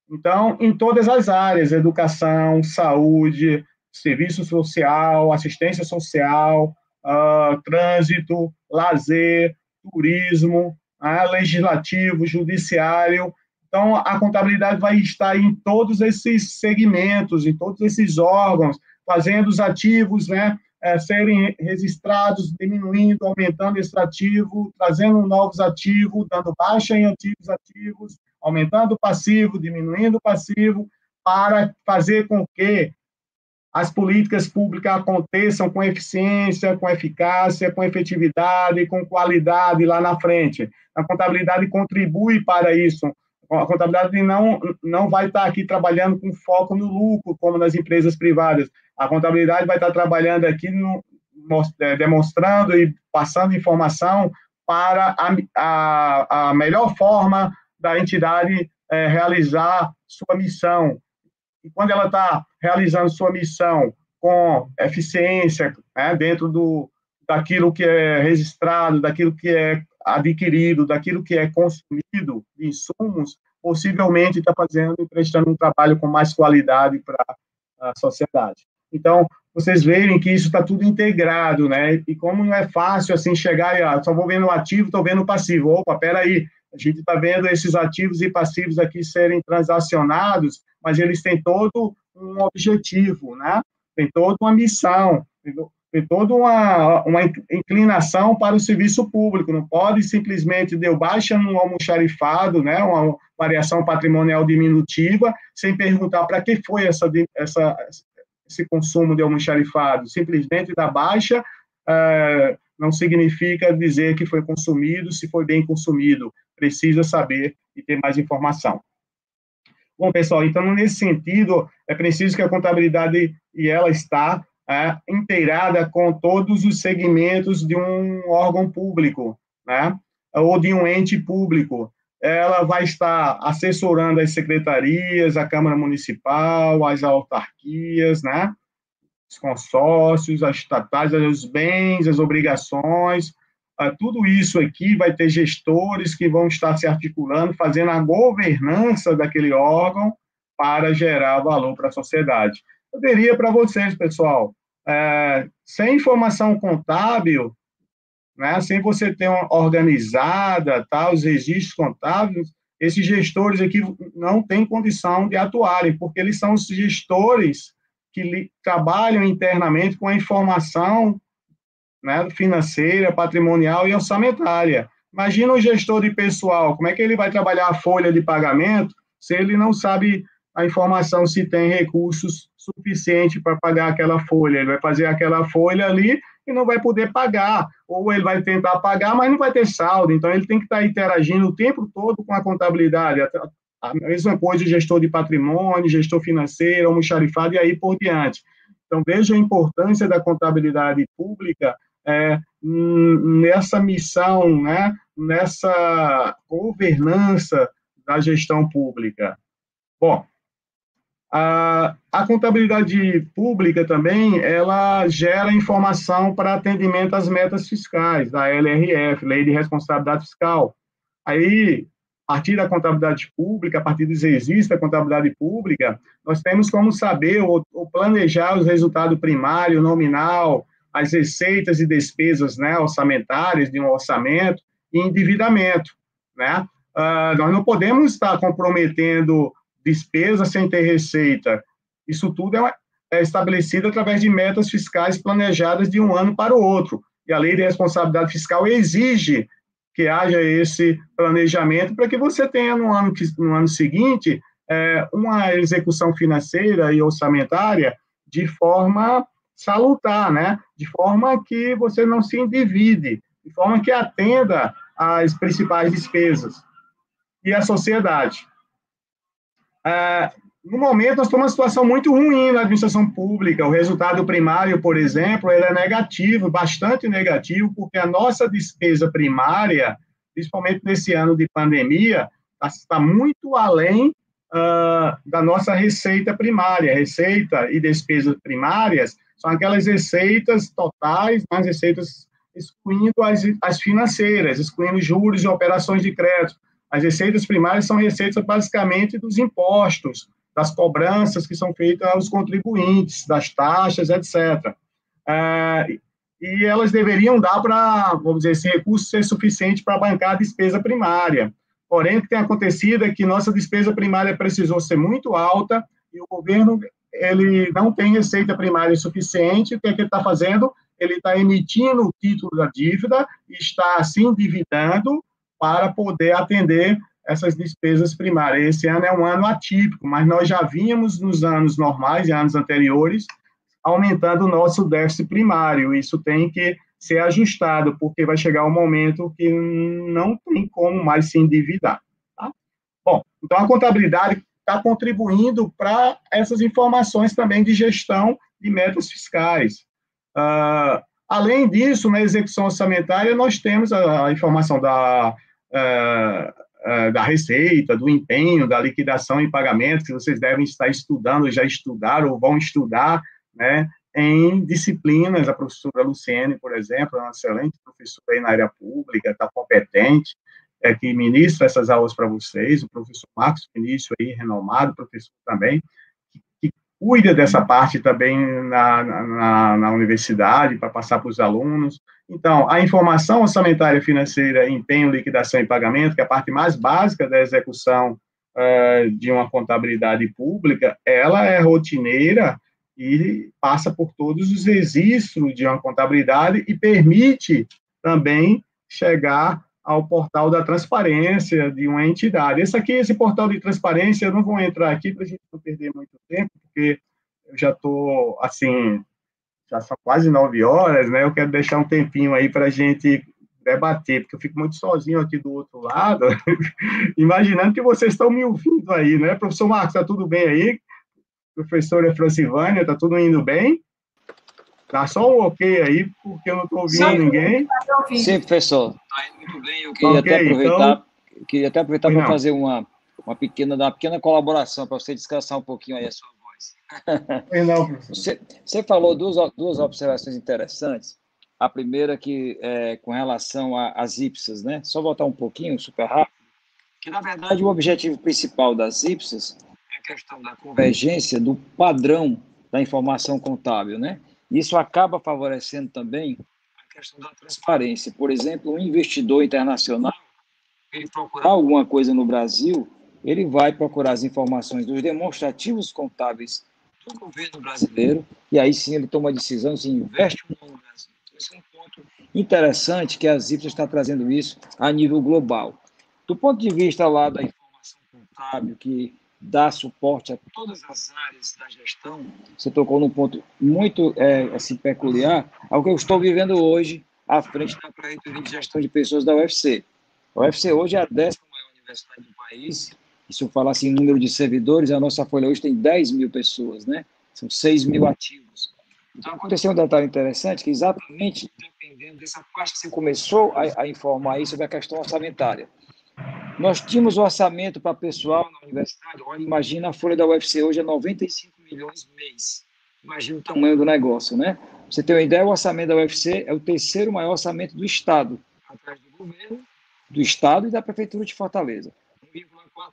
Então, em todas as áreas, educação, saúde, serviço social, assistência social, uh, trânsito, lazer, turismo, uh, legislativo, judiciário. Então, a contabilidade vai estar em todos esses segmentos, em todos esses órgãos, fazendo os ativos né, é, serem registrados, diminuindo, aumentando esse ativo, trazendo novos ativos, dando baixa em antigos ativos, aumentando o passivo, diminuindo o passivo, para fazer com que as políticas públicas aconteçam com eficiência, com eficácia, com efetividade, com qualidade lá na frente. A contabilidade contribui para isso, a contabilidade não, não vai estar aqui trabalhando com foco no lucro, como nas empresas privadas. A contabilidade vai estar trabalhando aqui no, é, demonstrando e passando informação para a, a, a melhor forma da entidade é, realizar sua missão. Quando ela está realizando sua missão com eficiência, né, dentro do, daquilo que é registrado, daquilo que é adquirido, daquilo que é consumido de insumos, possivelmente está fazendo e prestando um trabalho com mais qualidade para a sociedade. Então, vocês veem que isso está tudo integrado, né? E como não é fácil, assim, chegar e, ah, só vou vendo o ativo, estou vendo o passivo. Opa, peraí, a gente está vendo esses ativos e passivos aqui serem transacionados, mas eles têm todo um objetivo, né? Tem toda uma missão, tem toda uma, uma inclinação para o serviço público, não pode simplesmente deu baixa no almoxarifado, né, uma variação patrimonial diminutiva, sem perguntar para que foi essa, essa, esse consumo de almoxarifado, simplesmente da baixa é, não significa dizer que foi consumido, se foi bem consumido, precisa saber e ter mais informação. Bom, pessoal, então, nesse sentido, é preciso que a contabilidade, e ela está é, inteirada com todos os segmentos de um órgão público, né, ou de um ente público. Ela vai estar assessorando as secretarias, a Câmara Municipal, as autarquias, né, os consórcios, as estatais, os bens, as obrigações, tudo isso aqui vai ter gestores que vão estar se articulando, fazendo a governança daquele órgão para gerar valor para a sociedade. Eu diria para vocês, pessoal, é, sem informação contábil, né, sem você ter uma organizada, tá, os registros contábeis, esses gestores aqui não têm condição de atuarem, porque eles são os gestores que trabalham internamente com a informação né, financeira, patrimonial e orçamentária. Imagina um gestor de pessoal, como é que ele vai trabalhar a folha de pagamento se ele não sabe a informação se tem recursos suficiente para pagar aquela folha. Ele vai fazer aquela folha ali e não vai poder pagar, ou ele vai tentar pagar, mas não vai ter saldo. Então, ele tem que estar interagindo o tempo todo com a contabilidade. A mesma coisa de gestor de patrimônio, gestor financeiro, almoxarifado e aí por diante. Então, veja a importância da contabilidade pública é, nessa missão, né, nessa governança da gestão pública. Bom, a, a, contabilidade pública também, ela gera informação para atendimento às metas fiscais, da LRF, Lei de Responsabilidade Fiscal. Aí, a partir da contabilidade pública, a partir do exercício da contabilidade pública, nós temos como saber ou, ou planejar os resultados primário, nominal, as receitas e despesas né, orçamentárias de um orçamento e endividamento. Né? Uh, nós não podemos estar comprometendo despesa sem ter receita. Isso tudo é, é estabelecido através de metas fiscais planejadas de um ano para o outro. E a lei de responsabilidade fiscal exige que haja esse planejamento para que você tenha no ano, no ano seguinte é, uma execução financeira e orçamentária de forma salutar, né? De forma que você não se endivide, de forma que atenda às principais despesas e à sociedade. É, no momento, nós estamos numa situação muito ruim na administração pública. O resultado primário, por exemplo, ele é negativo, bastante negativo, porque a nossa despesa primária, principalmente nesse ano de pandemia, está muito além uh, da nossa receita primária. Receita e despesas primárias são aquelas receitas totais, as receitas excluindo as, as financeiras, excluindo juros e operações de crédito. As receitas primárias são receitas basicamente dos impostos, das cobranças que são feitas aos contribuintes, das taxas, etc. Uh, e elas deveriam dar para, vamos dizer, esse recurso ser suficiente para bancar a despesa primária. Porém, o que tem acontecido é que nossa despesa primária precisou ser muito alta e o governo ele não tem receita primária suficiente. O que, é que ele está fazendo? Ele está emitindo o título da dívida e está se endividando para poder atender essas despesas primárias. Esse ano é um ano atípico, mas nós já vínhamos nos anos normais, em anos anteriores, aumentando o nosso déficit primário. Isso tem que ser ajustado, porque vai chegar um momento que não tem como mais se endividar. Tá? Bom, então a contabilidade está contribuindo para essas informações também de gestão de metas fiscais. Uh, além disso, na execução orçamentária, nós temos a, a informação da, uh, uh, da receita, do empenho, da liquidação e pagamento, que vocês devem estar estudando, já estudaram ou vão estudar, né, em disciplinas, a professora Luciene, por exemplo, é uma excelente professora aí na área pública, está competente, é, que ministra essas aulas para vocês, o professor Marcos Vinícius aí, renomado professor também, que, que cuida dessa parte também na, na, na universidade, para passar para os alunos. Então, a informação orçamentária financeira, empenho, liquidação e pagamento, que é a parte mais básica da execução uh, de uma contabilidade pública, ela é rotineira, e passa por todos os registros de uma contabilidade e permite também chegar ao portal da transparência de uma entidade. Esse aqui, esse portal de transparência, eu não vou entrar aqui para a gente não perder muito tempo, porque eu já estou, assim, já são quase nove horas, né? Eu quero deixar um tempinho aí para a gente debater, porque eu fico muito sozinho aqui do outro lado, (laughs) imaginando que vocês estão me ouvindo aí, né? Professor Marcos, está tudo bem aí? professora Francivânia, tá tudo indo bem? Tá só um ok aí, porque eu não estou ouvindo Sim, ninguém. Sim, professor. Tá indo muito bem. Eu queria okay, até aproveitar, então... queria até aproveitar para fazer uma, uma, pequena, uma pequena colaboração para você descansar um pouquinho aí a sua voz. (laughs) Não, você, você falou duas, duas observações interessantes. A primeira que é com relação às IPSAs, né? Só voltar um pouquinho, super rápido, que na verdade o objetivo principal das IPSAs questão da convergência do padrão da informação contábil, né? Isso acaba favorecendo também a questão da transparência. Por exemplo, um investidor internacional, ele procurar alguma coisa no Brasil, ele vai procurar as informações dos demonstrativos contábeis do governo brasileiro e aí sim ele toma a decisão se investe ou não no Brasil. Então, esse é um ponto interessante que a ZIPS está trazendo isso a nível global. Do ponto de vista lá da informação contábil, que dar suporte a todas as áreas da gestão. Você tocou num ponto muito é, assim, peculiar ao que eu estou vivendo hoje à frente da Prefeitura de Gestão de Pessoas da UFC. A UFC hoje é a décima maior universidade do país. E se eu falar assim, em número de servidores, a nossa folha hoje tem 10 mil pessoas, né? São 6 mil ativos. Então, aconteceu um detalhe interessante, que exatamente dependendo dessa parte que você começou a, a informar aí sobre a questão orçamentária. Nós tínhamos o orçamento para pessoal na universidade. Olha, imagina a folha da UFC hoje é 95 milhões mês. Imagina o tamanho do negócio, né? você tem uma ideia, o orçamento da UFC é o terceiro maior orçamento do Estado, atrás do governo, do Estado e da Prefeitura de Fortaleza. 1,4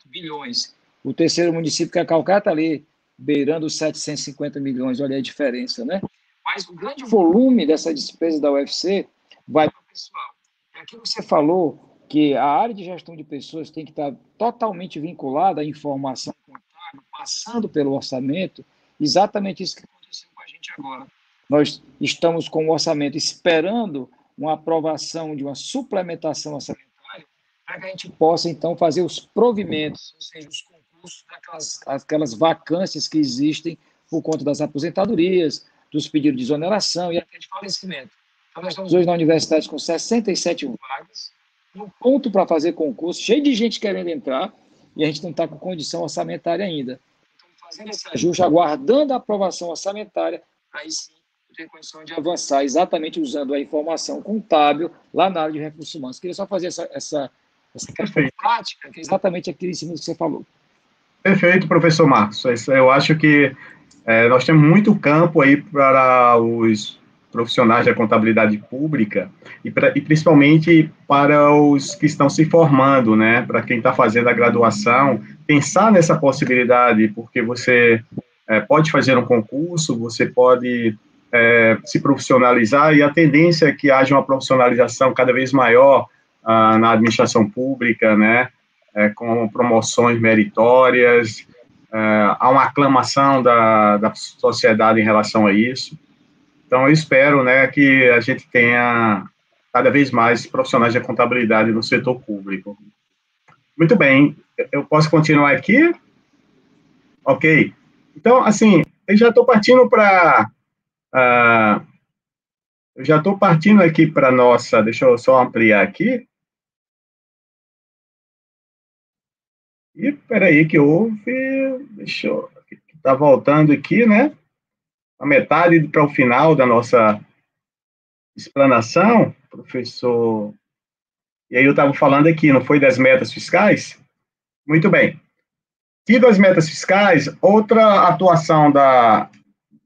bilhões. O terceiro município, que é Calcaia, está ali, beirando os 750 milhões. Olha a diferença, né? Mas o grande volume dessa despesa da UFC vai para o pessoal. É aquilo que você falou, que a área de gestão de pessoas tem que estar totalmente vinculada à informação contábil, passando pelo orçamento, exatamente isso que aconteceu com a gente agora. Nós estamos com o orçamento esperando uma aprovação de uma suplementação orçamentária para que a gente possa, então, fazer os provimentos, ou seja, os concursos daquelas aquelas vacâncias que existem por conta das aposentadorias, dos pedidos de exoneração e até de falecimento. Então, nós estamos hoje na universidade com 67 vagas, um ponto para fazer concurso, cheio de gente querendo entrar, e a gente não está com condição orçamentária ainda. Então, fazendo esse ajuste, aguardando a aprovação orçamentária, aí sim tem condição de avançar exatamente usando a informação contábil lá na área de recursos humanos. Queria só fazer essa, essa, essa questão prática, que é exatamente aquilo em cima do que você falou. Perfeito, professor Marcos. Eu acho que é, nós temos muito campo aí para os profissionais da contabilidade pública e, pra, e principalmente para os que estão se formando, né, para quem está fazendo a graduação, pensar nessa possibilidade, porque você é, pode fazer um concurso, você pode é, se profissionalizar e a tendência é que haja uma profissionalização cada vez maior ah, na administração pública, né, é, com promoções meritórias, é, há uma aclamação da, da sociedade em relação a isso. Então, eu espero né, que a gente tenha cada vez mais profissionais de contabilidade no setor público. Muito bem, eu posso continuar aqui? Ok. Então, assim, eu já estou partindo para. Uh, eu já estou partindo aqui para nossa. Deixa eu só ampliar aqui. E peraí, que houve. Deixa eu. Está voltando aqui, né? A metade para o final da nossa explanação, professor. E aí eu estava falando aqui, não foi das metas fiscais? Muito bem. E das metas fiscais, outra atuação da,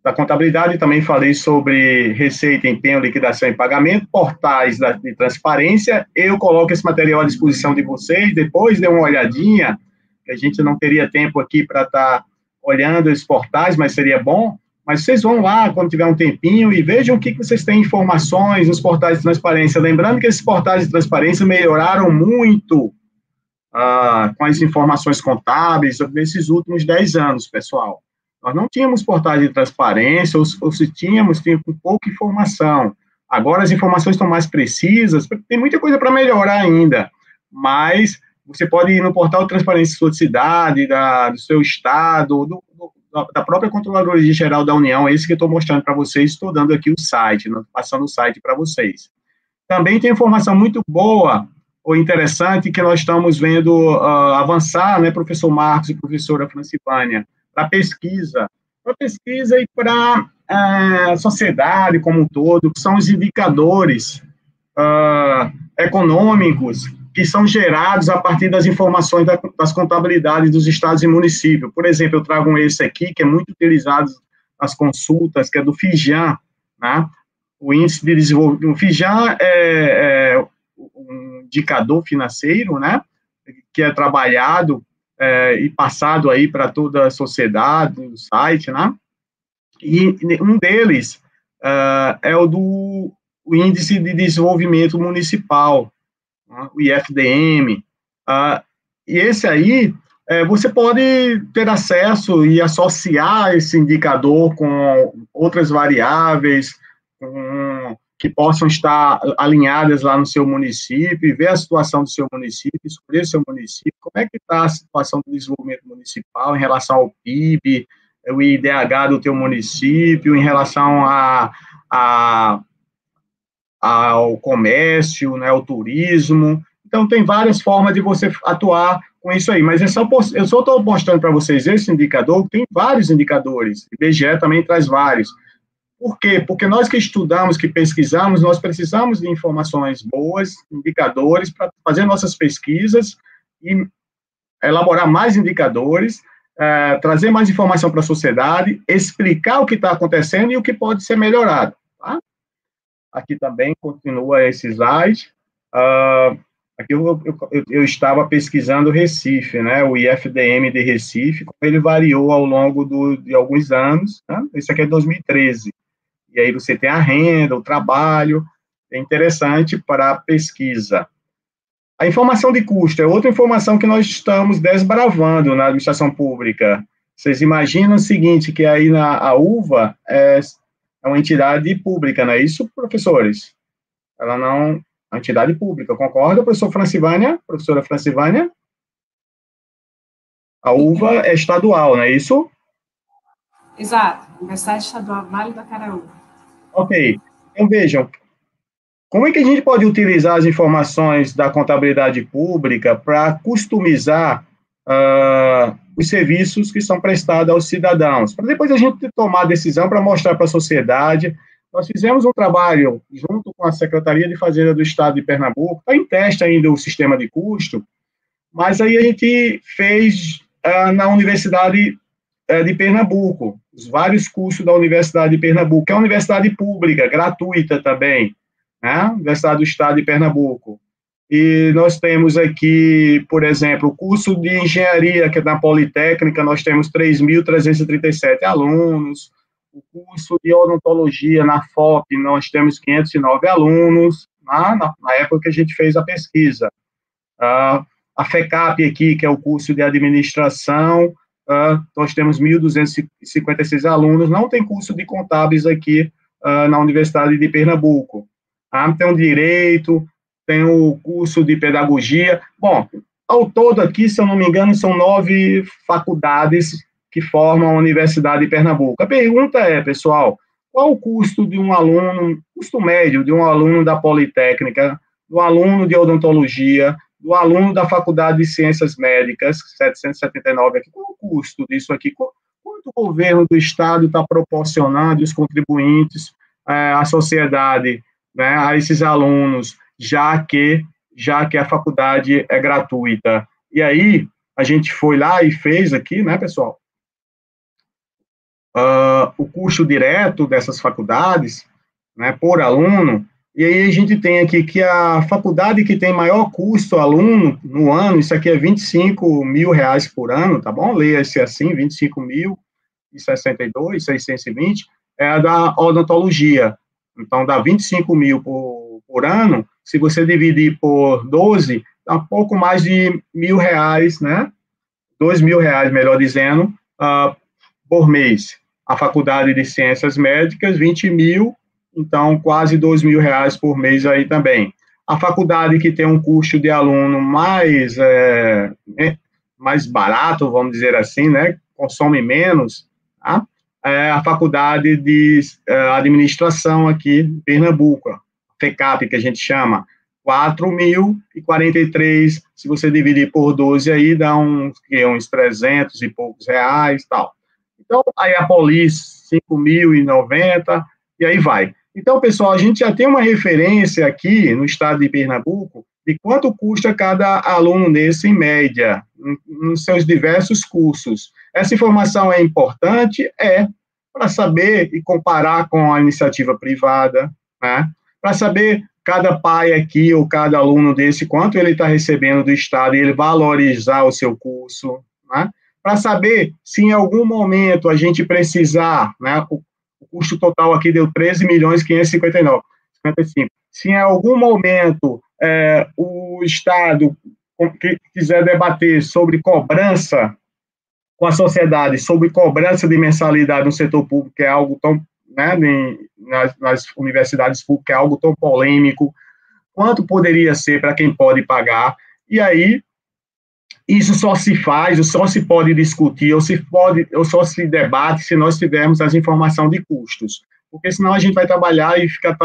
da contabilidade, também falei sobre receita, empenho, liquidação e pagamento, portais da, de transparência. Eu coloco esse material à disposição de vocês, depois dê uma olhadinha, que a gente não teria tempo aqui para estar tá olhando esses portais, mas seria bom. Mas vocês vão lá quando tiver um tempinho e vejam o que, que vocês têm informações nos portais de transparência. Lembrando que esses portais de transparência melhoraram muito ah, com as informações contábeis nesses últimos 10 anos, pessoal. Nós não tínhamos portais de transparência, ou, ou se tínhamos, tinha com pouca informação. Agora as informações estão mais precisas, tem muita coisa para melhorar ainda, mas você pode ir no portal de transparência da sua cidade, da, do seu estado, do, do, da própria Controladoria Geral da União, esse que eu estou mostrando para vocês, estou dando aqui o site, passando o site para vocês. Também tem informação muito boa ou interessante que nós estamos vendo uh, avançar, né, professor Marcos e professora Francipânia, para pesquisa, para pesquisa e para a uh, sociedade como um todo, que são os indicadores uh, econômicos que são gerados a partir das informações da, das contabilidades dos estados e municípios. Por exemplo, eu trago esse aqui, que é muito utilizado nas consultas, que é do FIJAN, né? o índice de desenvolvimento. O FIJAN é, é um indicador financeiro, né? que é trabalhado é, e passado aí para toda a sociedade, no site, né? E um deles uh, é o do o índice de desenvolvimento municipal, o IFDM. Ah, e esse aí, é, você pode ter acesso e associar esse indicador com outras variáveis que possam estar alinhadas lá no seu município e ver a situação do seu município, escolher seu município, como é que está a situação do desenvolvimento municipal em relação ao PIB, o IDH do teu município, em relação a, a ao comércio, né, ao turismo. Então, tem várias formas de você atuar com isso aí, mas é eu só estou mostrando para vocês esse indicador, tem vários indicadores, o IBGE também traz vários. Por quê? Porque nós que estudamos, que pesquisamos, nós precisamos de informações boas, indicadores, para fazer nossas pesquisas e elaborar mais indicadores, é, trazer mais informação para a sociedade, explicar o que está acontecendo e o que pode ser melhorado. Tá? Aqui também continua esse slide. Uh, aqui eu, eu, eu, estava pesquisando Recife, né, o IFDM de Recife, ele variou ao longo do, de alguns anos, né, esse aqui é 2013, E aí você tem a renda, o trabalho, é interessante para a pesquisa. A informação de custo é outra informação que nós estamos desbravando na administração pública. Vocês imaginam o seguinte, que aí na a UVA é, é uma entidade pública, não é isso, professores? Ela não é uma entidade pública, concorda, professor Francivânia? Professora Francivânia? A UVA é estadual, não é isso? Exato, Universidade Estadual Vale do Acaraú. Ok, então vejam, como é que a gente pode utilizar as informações da contabilidade pública para customizar uh, os serviços que são prestados aos cidadãos? Para depois a gente tomar a decisão para mostrar para a sociedade. Nós fizemos um trabalho junto com a Secretaria de Fazenda do Estado de Pernambuco, está em teste ainda o sistema de custo, mas aí a gente fez uh, na Universidade uh, de Pernambuco, os vários cursos da Universidade de Pernambuco, que é uma universidade pública, gratuita também né? Universidade do Estado de Pernambuco. E nós temos aqui, por exemplo, o curso de engenharia, que é na Politécnica, nós temos 3.337 alunos. O curso de odontologia na FOP, nós temos 509 alunos, na, na, época que a gente fez a pesquisa. Uh, a FECAP aqui, que é o curso de administração, uh, nós temos 1.256 alunos. Não tem curso de contábeis aqui uh, na Universidade de Pernambuco. Ah, tem o direito, tem o curso de pedagogia. Bom, ao todo aqui, se eu não me engano, são nove faculdades que formam a Universidade de Pernambuco. A pergunta é, pessoal, qual o custo de um aluno, custo médio de um aluno da Politécnica, do aluno de odontologia, do aluno da Faculdade de Ciências Médicas, 779 aqui, qual o custo disso aqui? Quanto o governo do Estado está proporcionando os contribuintes, é, à sociedade né, a esses alunos, já que já que a faculdade é gratuita. E aí a gente foi lá e fez aqui, né, pessoal, uh, o custo direto dessas faculdades, né, por aluno. E aí a gente tem aqui que a faculdade que tem maior custo aluno no ano, isso aqui é 25 mil reais por ano, tá bom? Leia-se assim, 25 mil e 62, 620, é a da odontologia. Então, dá 25 mil por, por ano. Se você dividir por 12, dá um pouco mais de mil reais, né? Dois mil reais, melhor dizendo, uh, por mês. A Faculdade de Ciências Médicas, 20 mil, então quase dois mil reais por mês aí também. A faculdade que tem um custo de aluno mais, é, mais barato, vamos dizer assim, né? Consome menos, tá? é, a faculdade de é, administração aqui em Pernambuco, FECAP, que a gente chama, 4.043, se você dividir por 12 aí, dá uns, que, uns 300 e poucos reais tal. Então, aí a Polis, 5.090, e aí vai. Então, pessoal, a gente já tem uma referência aqui no estado de Pernambuco de quanto custa cada aluno desse em média, nos seus diversos cursos. Essa informação é importante? É, para saber e comparar com a iniciativa privada, né? Para saber cada pai aqui ou cada aluno desse quanto ele está recebendo do Estado e ele valorizar o seu curso, né? para saber se em algum momento a gente precisar, né? o, custo total aqui deu 13 milhões 559, 55. Se em algum momento é, o Estado quiser debater sobre cobrança com a sociedade sobre cobrança de mensalidade no setor público, que é algo tão, né, nas, nas universidades públicas, é algo tão polêmico, quanto poderia ser para quem pode pagar, e aí isso só se faz, ou só se pode discutir, ou se pode, ou só se debate se nós tivermos as informações de custos, porque senão a gente vai trabalhar e ficar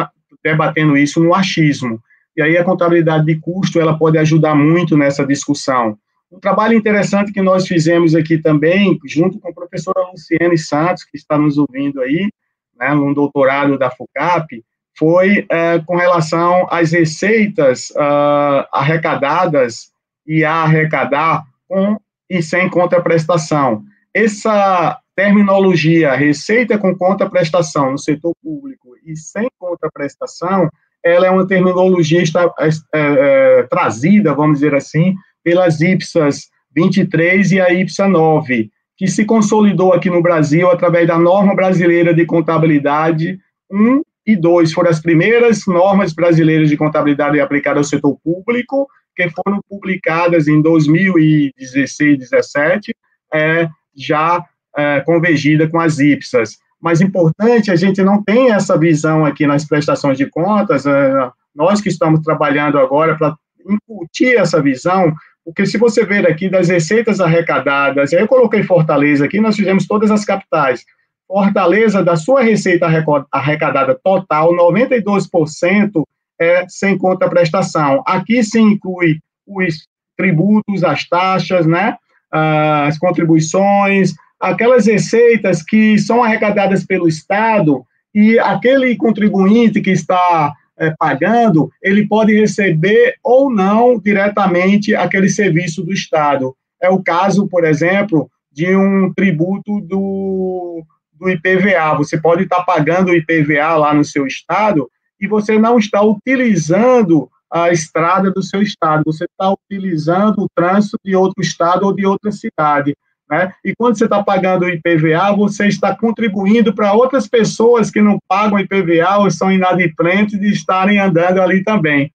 debatendo isso no achismo, e aí a contabilidade de custo, ela pode ajudar muito nessa discussão, um trabalho interessante que nós fizemos aqui também, junto com a professora Luciane Santos, que está nos ouvindo aí, né, num doutorado da FUCAP, foi é, com relação às receitas uh, arrecadadas e a arrecadar com e sem contraprestação. Essa terminologia, receita com contraprestação no setor público e sem contraprestação, ela é uma terminologia é, é, trazida, vamos dizer assim, pelas IPSAs 23 e a IPSA 9, que se consolidou aqui no Brasil através da norma brasileira de contabilidade 1 e 2 foram as primeiras normas brasileiras de contabilidade aplicadas ao setor público, que foram publicadas em 2016, 2017, é, já é, convergida com as IPSAS. Mas importante, a gente não tem essa visão aqui nas prestações de contas, é, nós que estamos trabalhando agora para incutir essa visão, porque se você ver aqui das receitas arrecadadas, eu coloquei Fortaleza aqui, nós fizemos todas as capitais. Fortaleza, da sua receita arrecadada total, 92% é sem conta prestação. Aqui se inclui os tributos, as taxas, né, as contribuições, aquelas receitas que são arrecadadas pelo Estado e aquele contribuinte que está é, pagando, ele pode receber ou não diretamente aquele serviço do Estado. É o caso, por exemplo, de um tributo do, do IPVA. Você pode estar pagando o IPVA lá no seu estado e você não está utilizando a estrada do seu estado, você está utilizando o trânsito de outro estado ou de outra cidade. Né? E quando você está pagando o IPVA, você está contribuindo para outras pessoas que não pagam IPVA ou são inadimplentes de estarem andando ali também.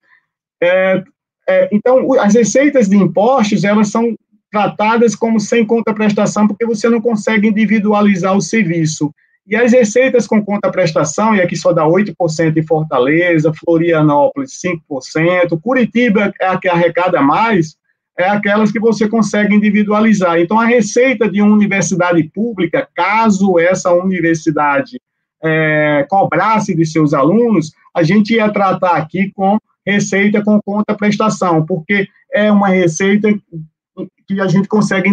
É, é, então, as receitas de impostos, elas são tratadas como sem contraprestação, porque você não consegue individualizar o serviço. E as receitas com conta-prestação, e aqui só dá 8% em Fortaleza, Florianópolis 5%, Curitiba é a que arrecada mais, é aquelas que você consegue individualizar. Então, a receita de uma universidade pública, caso essa universidade é, cobrasse de seus alunos, a gente ia tratar aqui com receita com conta prestação, porque é uma receita que a gente consegue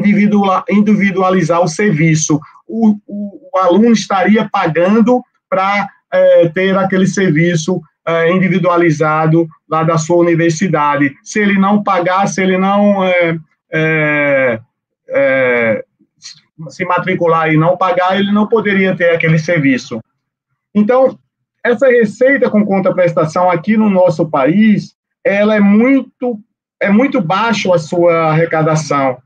individualizar o serviço. O, o, o aluno estaria pagando para é, ter aquele serviço é, individualizado lá da sua universidade. Se ele não pagar, se ele não é, é, é, se matricular e não pagar, ele não poderia ter aquele serviço. Então, essa receita com conta prestação aqui no nosso país, ela é muito é muito baixo a sua arrecadação.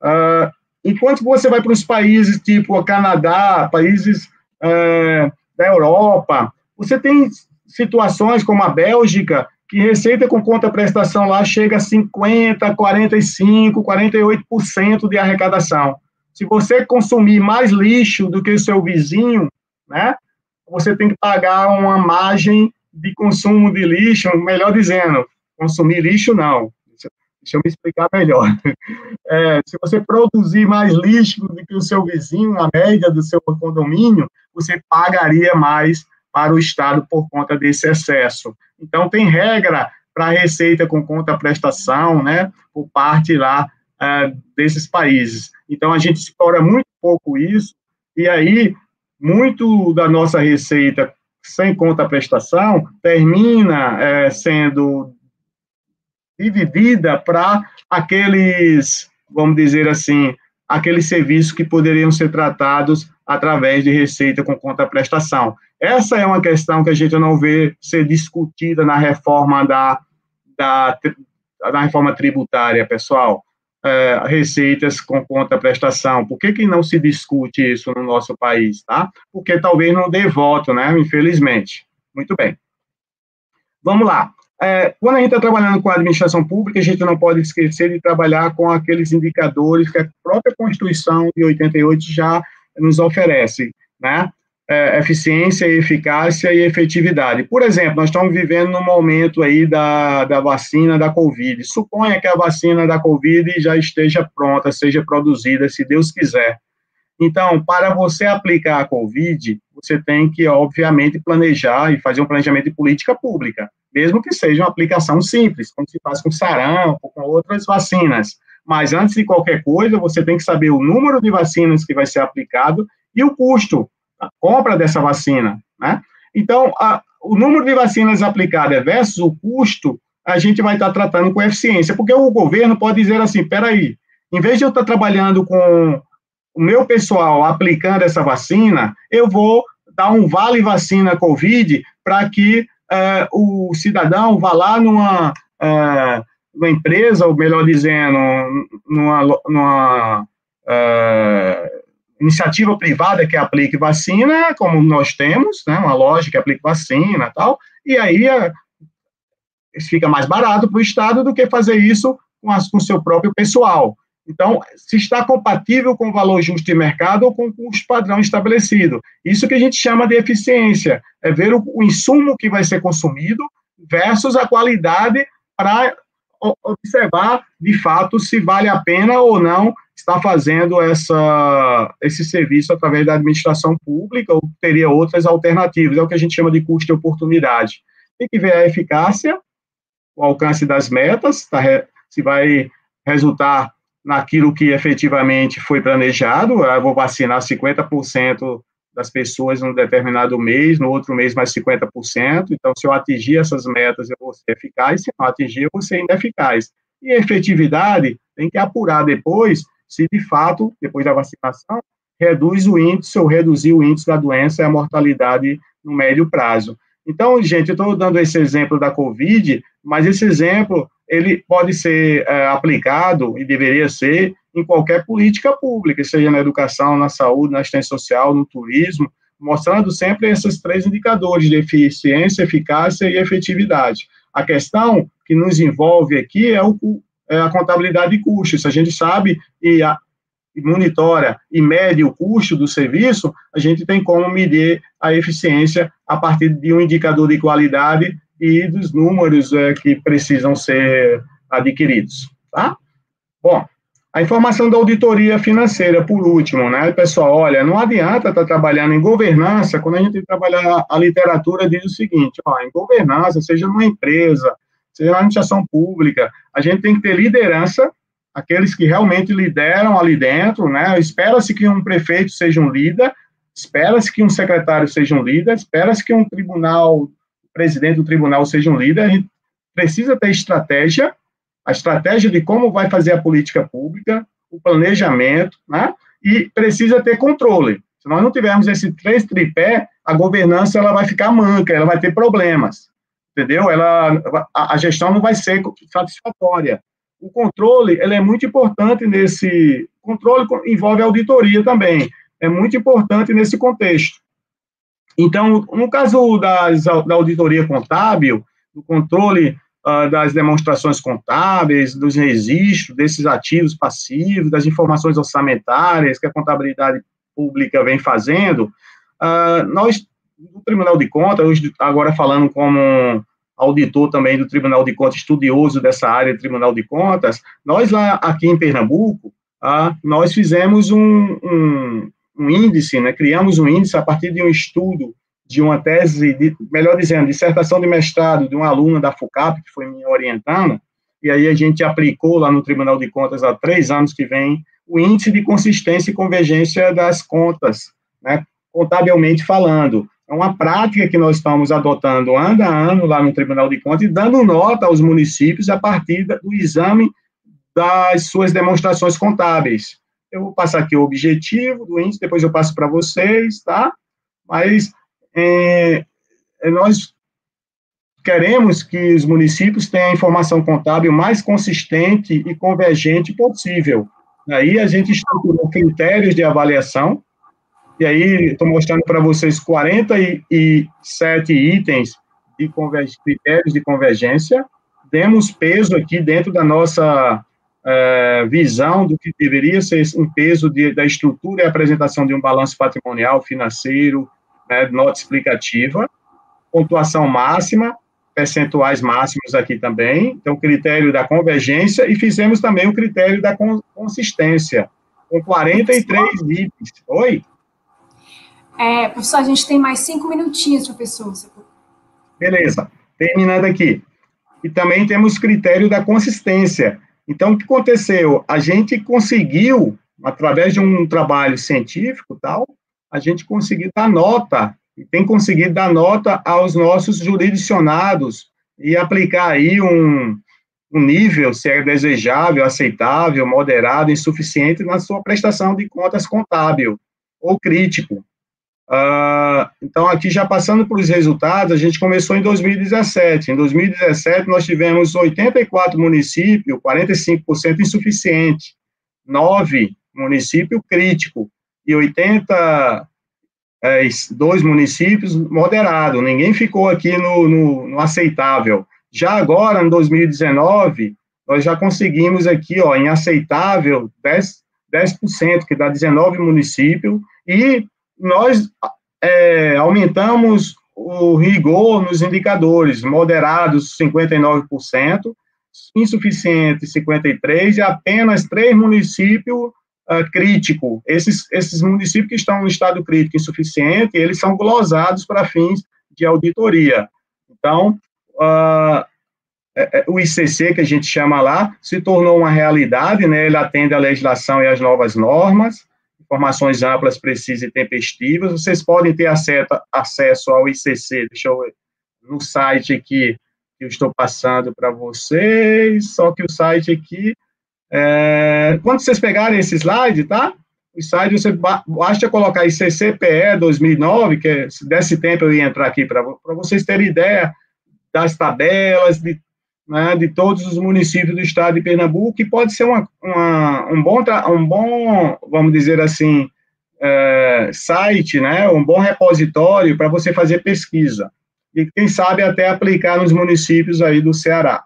Uh, enquanto você vai para os países tipo Canadá, países uh, da Europa, você tem situações como a Bélgica, que receita com conta prestação lá chega a 50, 45, 48% de arrecadação. Se você consumir mais lixo do que o seu vizinho, né, você tem que pagar uma margem de consumo de lixo, melhor dizendo, consumir lixo não. Deixa eu me explicar melhor. (laughs) É, se você produzir mais lixo do que o seu vizinho, a média do seu condomínio, você pagaria mais para o Estado por conta desse excesso. Então, tem regra para a receita com conta prestação, né, por parte lá uh, desses países. Então, a gente explora muito pouco isso, e aí, muito da nossa receita sem conta prestação termina é, sendo dividida para aqueles, vamos dizer assim, aqueles serviços que poderiam ser tratados através de receita com conta prestação. Essa é uma questão que a gente não vê ser discutida na reforma da, da, da reforma tributária, pessoal. É, receitas com conta prestação. Por que, que não se discute isso no nosso país, tá? Porque talvez não dê voto, né? Infelizmente. Muito bem. Vamos lá. É, quando a gente está trabalhando com a administração pública, a gente não pode esquecer de trabalhar com aqueles indicadores que a própria Constituição de 88 já nos oferece, né? É, eficiência, eficácia e efetividade. Por exemplo, nós estamos vivendo no momento aí da, da vacina da Covid. Suponha que a vacina da Covid já esteja pronta, seja produzida, se Deus quiser. Então, para você aplicar a Covid, você tem que, obviamente, planejar e fazer um planejamento de política pública, mesmo que seja uma aplicação simples, como se faz com sarampo, com outras vacinas. Mas antes de qualquer coisa, você tem que saber o número de vacinas que vai ser aplicado e o custo da compra dessa vacina, né? Então, a, o número de vacinas aplicadas versus o custo, a gente vai estar tratando com eficiência, porque o governo pode dizer assim, peraí, em vez de eu estar trabalhando com o meu pessoal aplicando essa vacina, eu vou dar um vale vacina Covid para que é, o cidadão vá lá numa, é, numa empresa, ou melhor dizendo, numa, numa, é, iniciativa privada que aplique vacina, como nós temos, né, uma loja que aplique vacina tal, e aí fica mais barato para o Estado do que fazer isso com o seu próprio pessoal. Então, se está compatível com o valor justo de mercado ou com o custo padrão estabelecido. Isso que a gente chama de eficiência, é ver o, o insumo que vai ser consumido versus a qualidade para observar, de fato, se vale a pena ou não estar fazendo essa, esse serviço através da administração pública ou teria outras alternativas. É o que a gente chama de custo de oportunidade. Tem que ver a eficácia, o alcance das metas, tá, se vai resultar naquilo que efetivamente foi planejado. Eu vou vacinar 50% das pessoas num determinado mês, no outro mês mais 50%. Então, se eu atingir essas metas, eu vou ser eficaz, se não atingir, eu vou ser ineficaz. E a efetividade tem que apurar depois se de fato, depois da vacinação, reduz o índice ou reduzir o índice da doença e a mortalidade no médio prazo. Então, gente, eu estou dando esse exemplo da Covid, mas esse exemplo ele pode ser é, aplicado e deveria ser em qualquer política pública, seja na educação, na saúde, na assistência social, no turismo, mostrando sempre esses três indicadores de eficiência, eficácia e efetividade. A questão que nos envolve aqui é, o, é a contabilidade de custos. A gente sabe e, a, monitora e mede o custo do serviço, a gente tem como medir a eficiência a partir de um indicador de qualidade e dos números é, que precisam ser adquiridos, tá? Bom, a informação da auditoria financeira, por último, né, pessoal, olha, não adianta estar tá trabalhando em governança, quando a gente trabalha a literatura diz o seguinte, ó, em governança, seja numa empresa, seja na administração pública, a gente tem que ter liderança, aqueles que realmente lideram ali dentro, né, espera-se que um prefeito seja um líder, espera-se que um secretário seja um líder, espera-se que um tribunal presidente do tribunal seja um líder, a gente precisa ter estratégia, a estratégia de como vai fazer a política pública, o planejamento, né? E precisa ter controle. Se nós não tivermos esse três tripé, a governança ela vai ficar manca, ela vai ter problemas, entendeu? Ela, a, a gestão não vai ser satisfatória. O controle, ele é muito importante nesse controle envolve auditoria também. É muito importante nesse contexto. Então, no caso das, da auditoria contábil, do controle uh, das demonstrações contábeis, dos registros desses ativos passivos, das informações orçamentárias que a contabilidade pública vem fazendo, uh, nós, do Tribunal de Contas, agora falando como auditor também do Tribunal de Contas, estudioso dessa área do Tribunal de Contas, nós lá aqui em Pernambuco, uh, nós fizemos um, um, um índice, né, criamos um índice a partir de um estudo de uma tese, de, melhor dizendo, dissertação de mestrado de uma aluna da FUCAP, que foi me orientando, e aí a gente aplicou lá no Tribunal de Contas há três anos que vem o índice de consistência e convergência das contas, né, contabilmente falando. É uma prática que nós estamos adotando ano a ano lá no Tribunal de Contas e dando nota aos municípios a partir do exame das suas demonstrações contábeis. Eu vou passar aqui o objetivo do índice, depois eu passo para vocês, tá? Mas é, é, nós queremos que os municípios tenham a informação contábil mais consistente e convergente possível. Aí a gente estruturou critérios de avaliação, e aí estou mostrando para vocês 47 itens de critérios de convergência. Demos peso aqui dentro da nossa é, visão do que deveria ser um peso de, da estrutura e apresentação de um balanço patrimonial, financeiro, né, nota explicativa, pontuação máxima, percentuais máximos aqui também, então critério da convergência, e fizemos também o critério da consistência, com 43 itens. Oi? É, professor, a gente tem mais cinco minutinhos, professor. Beleza, terminando aqui. E também temos critério da consistência, então, o que aconteceu? A gente conseguiu, através de um trabalho científico tal, a gente conseguiu dar nota, e tem conseguido dar nota aos nossos jurisdicionados e aplicar aí um, um nível, se é desejável, aceitável, moderado, insuficiente na sua prestação de contas contábil ou crítico. Uh, então, aqui já passando para os resultados, a gente começou em 2017. Em 2017, nós tivemos 84 municípios, 45% insuficiente, 9 município crítico. e 80 é, dois municípios moderado, ninguém ficou aqui no, no, no, aceitável. Já agora, em 2019, nós já conseguimos aqui, ó, em aceitável, 10%, 10% que dá 19 municípios, e nós é, aumentamos o rigor nos indicadores, moderados 59%, insuficiente 53% e apenas três municípios uh, crítico. Esses, esses municípios que estão no estado crítico insuficiente, eles são glosados para fins de auditoria. Então, uh, o ICC, que a gente chama lá, se tornou uma realidade, né? ele atende à legislação e às novas normas, informações amplas, precisas e tempestivas. Vocês podem ter acesso, ao ICC, deixa eu ver, no site aqui que eu estou passando para vocês, só que o site aqui é, quando vocês pegarem esse slide, tá? O slide você basta colocar aí CCPE 2009, que é, se desse tempo eu ia entrar aqui para vocês terem ideia das tabelas, de, né, de todos os municípios do estado de Pernambuco, que pode ser uma, uma um, bom, um bom, vamos dizer assim, é, site, né, um bom repositório para você fazer pesquisa. E quem sabe até aplicar nos municípios aí do Ceará.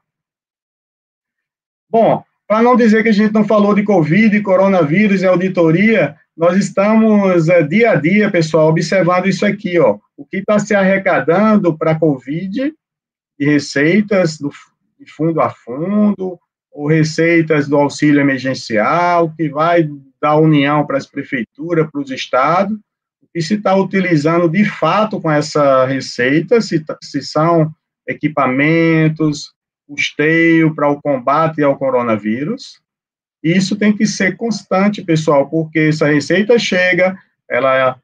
Bom, para não dizer que a gente não falou de Covid, coronavírus e auditoria, nós estamos é, dia a dia, pessoal, observando isso aqui, ó. O que está se arrecadando para Covid e receitas do, fundo a fundo, ou receitas do auxílio emergencial, que vai da União para as prefeituras, para os estados, que se está utilizando de fato com essa receita, se, tá, se são equipamentos, custeio para o combate ao coronavírus. Isso tem que ser constante, pessoal, porque essa receita chega, ela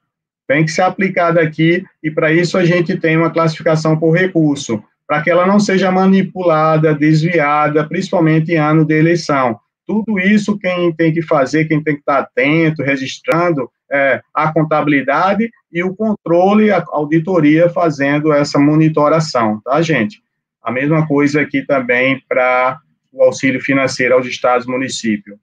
tem que ser aplicada aqui, e para isso a gente tem uma classificação por recurso, para que ela não seja manipulada, desviada, principalmente em ano de eleição. Tudo isso quem tem que fazer, quem tem que estar atento, registrando, é a contabilidade e o controle, a auditoria fazendo essa monitoração, tá, gente? A mesma coisa aqui também para o auxílio financeiro aos estados e municípios.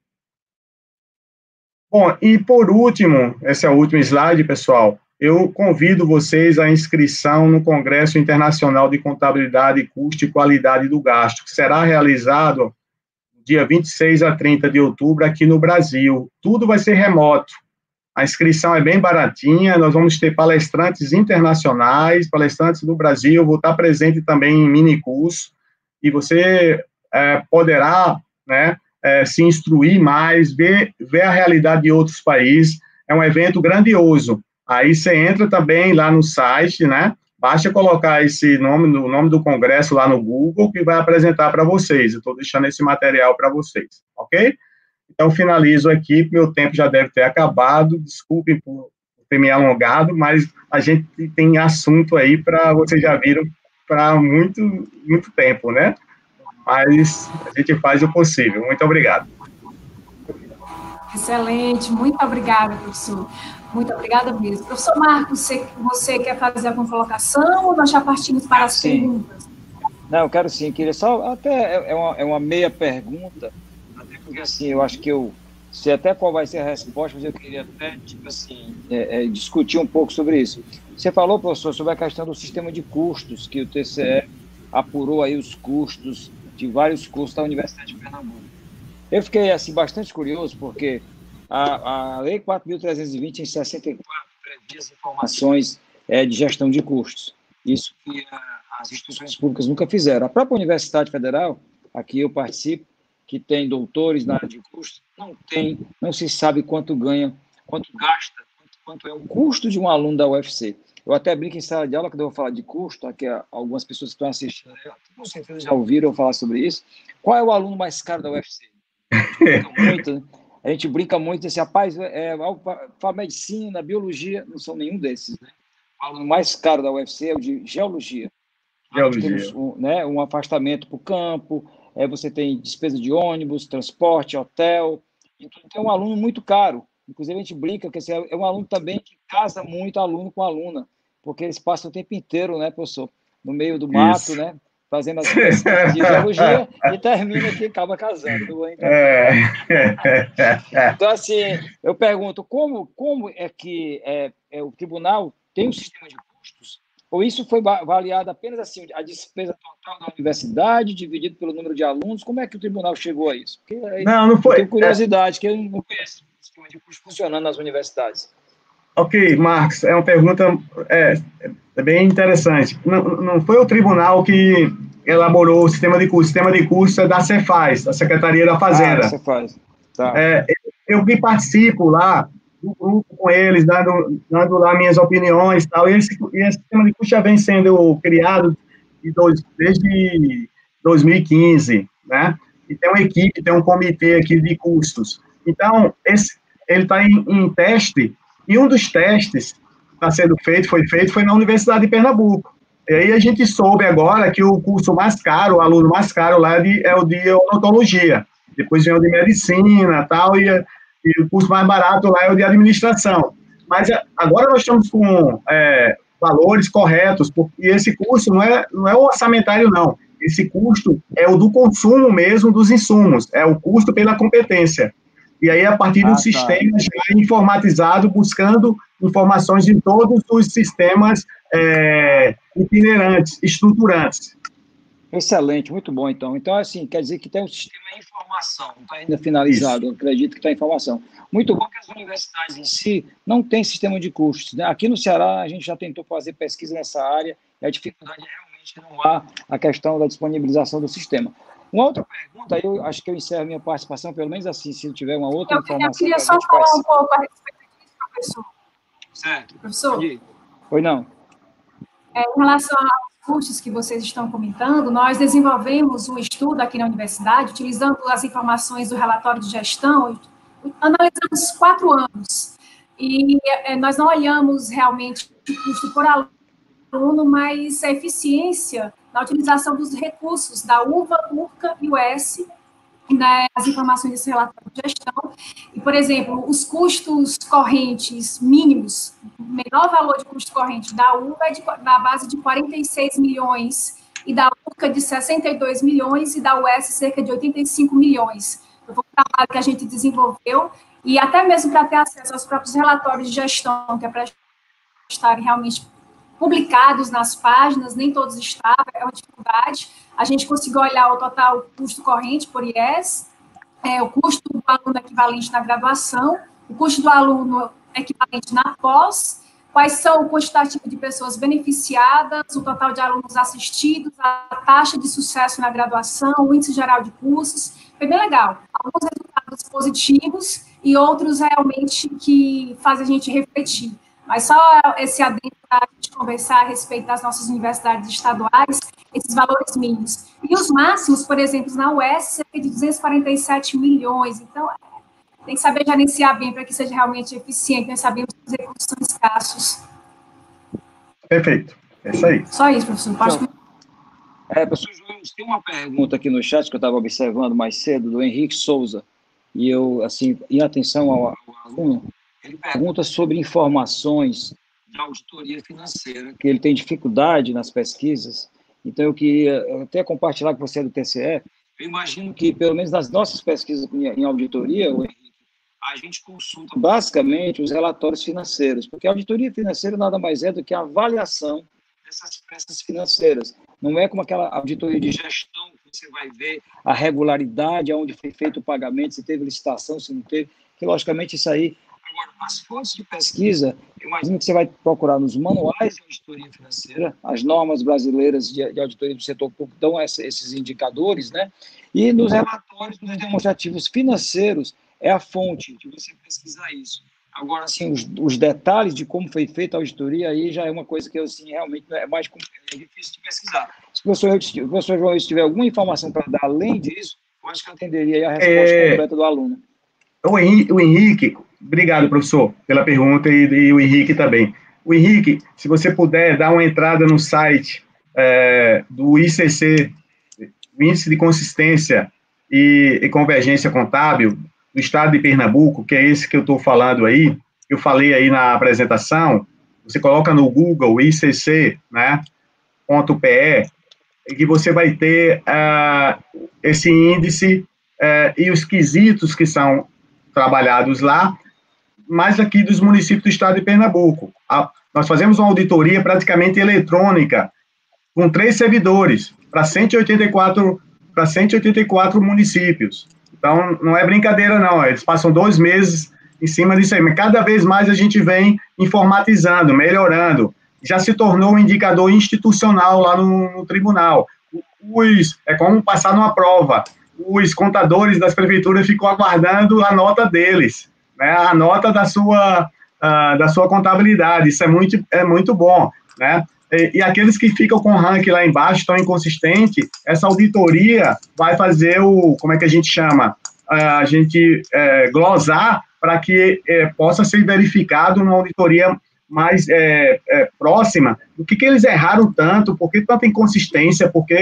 Bom, e por último, esse é o último slide, pessoal, eu convido vocês à inscrição no Congresso Internacional de Contabilidade, Custo e Qualidade do Gasto, que será realizado dia 26 a 30 de outubro aqui no Brasil. Tudo vai ser remoto. A inscrição é bem baratinha, nós vamos ter palestrantes internacionais, palestrantes do Brasil, vou estar presente também em mini curso, e você é, poderá né, é, se instruir mais, ver, ver a realidade de outros países. É um evento grandioso. Aí você entra também lá no site, né? Basta colocar esse nome, o nome do congresso lá no Google, que vai apresentar para vocês. Eu estou deixando esse material para vocês, ok? Então, finalizo aqui, meu tempo já deve ter acabado, desculpem por ter me alongado, mas a gente tem assunto aí para, vocês já viram, para muito, muito tempo, né? Mas a gente faz o possível. Muito obrigado. Excelente, muito obrigada, professor. Muito obrigada mesmo. Professor Marcos, você, você quer fazer alguma colocação ou nós já partimos para as sim. perguntas? Não, eu quero sim, queria só, até é uma, é uma meia pergunta, porque assim, eu acho que eu sei até qual vai ser a resposta, mas eu queria até, tipo assim, é, é, discutir um pouco sobre isso. Você falou, professor, sobre a questão do sistema de custos, que o TCE apurou aí os custos de vários cursos da Universidade de Pernambuco. Eu fiquei, assim, bastante curioso, porque a, a Lei 4.320, em 64, previa as informações é, de gestão de custos. Isso que a, as instituições públicas nunca fizeram. A própria Universidade Federal, aqui eu participo, que tem doutores na área de custos, não tem, não se sabe quanto ganha, quanto gasta, quanto é o custo de um aluno da UFC. Eu até brinco em sala de aula, quando eu vou falar de custo, aqui algumas pessoas que estão assistindo, com certeza já ouviram falar sobre isso. Qual é o aluno mais caro da UFC? (laughs) muito, né? A gente brinca muito esse rapaz, é, para medicina, biologia, não são nenhum desses. Né? O aluno mais caro da UFC é o de geologia. Geologia. Um, né, um afastamento para o campo, é, você tem despesa de ônibus, transporte, hotel. Então, tem um aluno muito caro. Inclusive, a gente brinca que esse é um aluno também que casa muito aluno com aluna, porque eles passam o tempo inteiro, né, professor? No meio do mato, Isso. né? Fazendo as (laughs) de geologia e termina que acaba casando. É. Então, assim, eu pergunto, como, como é que é, é, o tribunal tem um sistema de custos? Ou isso foi avaliado apenas assim, a despesa total da universidade, dividido pelo número de alunos? Como é que o tribunal chegou a isso? Porque, não, não foi. Eu tenho curiosidade, que eu não conheço o sistema de custos funcionando nas universidades. Ok, Marcos, é uma pergunta é, é bem interessante. Não, não foi o tribunal que elaborou o sistema de curso. O sistema de curso é da Cefaz, da Secretaria da Fazenda. Ah, Cefaz. Tá. É, eu que participo lá do grupo com eles, dando, dando lá minhas opiniões tal. E esse, esse sistema de curso já vem sendo criado de dois, desde 2015, né? E tem uma equipe, tem um comitê aqui de custos. Então, esse, ele está em, em teste e um dos testes está sendo feito, foi feito, foi na Universidade de Pernambuco. E aí a gente soube agora que o curso mais caro, o aluno mais caro lá é, de, é o de odontologia. Depois vem o de medicina tal, e, e o curso mais barato lá é o de administração. Mas agora nós estamos com é, valores corretos, porque esse curso não é, não é orçamentário, não. Esse custo é o do consumo mesmo dos insumos, é o custo pela competência. E aí, a partir ah, do tá. sistema já informatizado, buscando informações em todos os sistemas é, itinerantes, estruturantes. Excelente, muito bom, então. Então, assim, quer dizer que tem um sistema de informação, não está ainda finalizado, eu acredito que está em informação. Muito bom que as universidades em si não têm sistema de custos. Né? Aqui no Ceará, a gente já tentou fazer pesquisa nessa área, e a dificuldade é realmente não há a questão da disponibilização do sistema. Uma outra pergunta, eu acho que eu encerro a minha participação, pelo menos assim, se tiver uma outra eu, informação. Eu queria só falar um pouco a respeito disso, professor. Certo. Professor? Oi, não. É, em relação aos cursos que vocês estão comentando, nós desenvolvemos um estudo aqui na universidade, utilizando as informações do relatório de gestão, analisamos quatro anos. E é, nós não olhamos realmente o custo por aluno, mas a eficiência na utilização dos recursos da UVA, URCA e UES nas informações desse relatório de gestão. E, por exemplo, os custos correntes mínimos, o menor valor de custo corrente da UVA é de, na base de 46 milhões, e da URCA de 62 milhões, e da UES cerca de 85 milhões. Foi um trabalho que a gente desenvolveu, e até mesmo para ter acesso aos próprios relatórios de gestão, que é para estarem realmente publicados nas páginas, nem todos estavam, é uma dificuldade. A gente conseguiu olhar o total custo corrente por IES, é, o custo do aluno equivalente na graduação, o custo do aluno equivalente na pós, quais são o quantitativo de pessoas beneficiadas, o total de alunos assistidos, a taxa de sucesso na graduação, o índice geral de cursos. Foi bem legal. Alguns resultados positivos e outros realmente que fazem a gente refletir. Mas só esse adendo para a gente conversar a respeito das nossas universidades estaduais, esses valores mínimos. E os máximos, por exemplo, na UES, cerca de 247 milhões. Então, tem que saber gerenciar bem para que seja realmente eficiente. Nós sabemos que os recursos são escassos. Perfeito. É isso aí. Só isso, professor. Pode... Então, é, professor João, tem uma pergunta aqui no chat que eu estava observando mais cedo, do Henrique Souza. E eu, assim, em atenção ao, ao aluno, ele pergunta sobre informações da auditoria financeira, que ele tem dificuldade nas pesquisas. Então, eu queria até compartilhar com você do TCE. Eu imagino que, pelo menos nas nossas pesquisas em auditoria, a gente consulta basicamente os relatórios financeiros, porque a auditoria financeira nada mais é do que a avaliação dessas peças financeiras. Não é como aquela auditoria de gestão que você vai ver a regularidade, aonde foi feito o pagamento, se teve licitação, se não teve, que logicamente isso aí Agora, as fontes de pesquisa, eu imagino que você vai procurar nos manuais de auditoria financeira, as normas brasileiras de, de auditoria do setor público dão essa, esses indicadores, né? E nos relatórios dos demonstrativos financeiros é a fonte de você pesquisar isso. Agora, assim, os, os, detalhes de como foi feita a auditoria aí já é uma coisa que assim, realmente é mais é difícil de pesquisar. Se o professor, o professor João tiver alguma informação para dar além disso, eu acho que atenderia a resposta é... completa do aluno. O Henrique, Obrigado, professor, pela pergunta e, e, o Henrique também. O Henrique, se você puder dar uma entrada no site é, do ICC, Índice de Consistência e, e, Convergência Contábil do Estado de Pernambuco, que é esse que eu estou falando aí, eu falei aí na apresentação, você coloca no Google ICC, né, ponto .pe, em que você vai ter uh, esse índice uh, e os quesitos que são trabalhados lá, mais aqui dos municípios do estado de Pernambuco. A, nós fazemos uma auditoria praticamente eletrônica, com três servidores, para 184, 184 municípios. Então, não é brincadeira, não. Eles passam dois meses em cima disso aí. Mas cada vez mais a gente vem informatizando, melhorando. Já se tornou um indicador institucional lá no, no tribunal. Os, é como passar numa prova. Os contadores das prefeituras ficam aguardando a nota deles, né? a nota da sua, uh, da sua contabilidade. Isso é muito, é muito bom. Né? E, e aqueles que ficam com o ranking lá embaixo, estão inconsistentes, essa auditoria vai fazer o, como é que a gente chama? Uh, a gente é, glosar para que é, possa ser verificado numa auditoria mais é, é, próxima o que, que eles erraram tanto, por que tanta inconsistência, por que,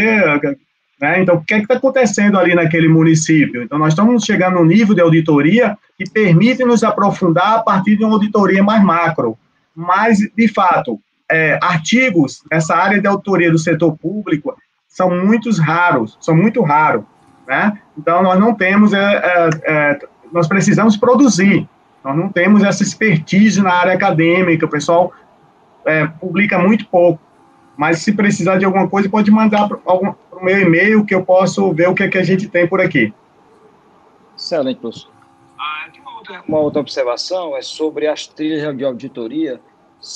né, então, o que é está acontecendo ali naquele município? Então, nós estamos chegando a um nível de auditoria que permite nos aprofundar a partir de uma auditoria mais macro. Mas, de fato, é, artigos nessa área de auditoria do setor público são muito raros, são muito raros, né? Então, nós não temos é, é, é nós precisamos produzir. Nós não temos essa expertise na área acadêmica, o pessoal é, publica muito pouco. Mas se precisar de alguma coisa, pode mandar para o meu e-mail que eu posso ver o que, é que a gente tem por aqui. Excelente, professor. Ah, uma, outra, uma outra observação é sobre as trilhas de auditoria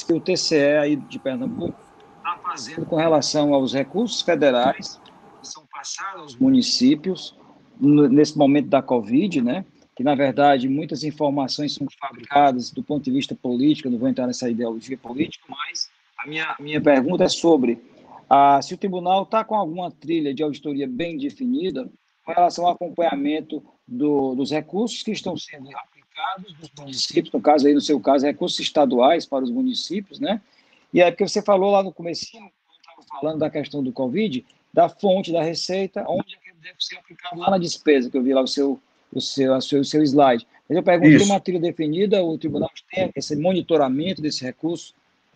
que o TCE aí de Pernambuco está fazendo com relação aos recursos federais que são passados aos municípios nesse momento da Covid, né? que, na verdade, muitas informações são fabricadas do ponto de vista político, não vou entrar nessa ideologia política, mas a minha, minha pergunta é sobre ah, se o tribunal está com alguma trilha de auditoria bem definida com relação ao acompanhamento do, dos recursos que estão sendo aplicados nos municípios, no caso aí, no seu caso, recursos estaduais para os municípios, né? E é porque você falou lá no começo, falando da questão do Covid, da fonte da receita, onde é que deve ser aplicado lá na despesa, que eu vi lá o seu o seu, o seu, o seu slide. Mas eu pergunto, tem uma trilha definida, o tribunal tem esse monitoramento desse recurso?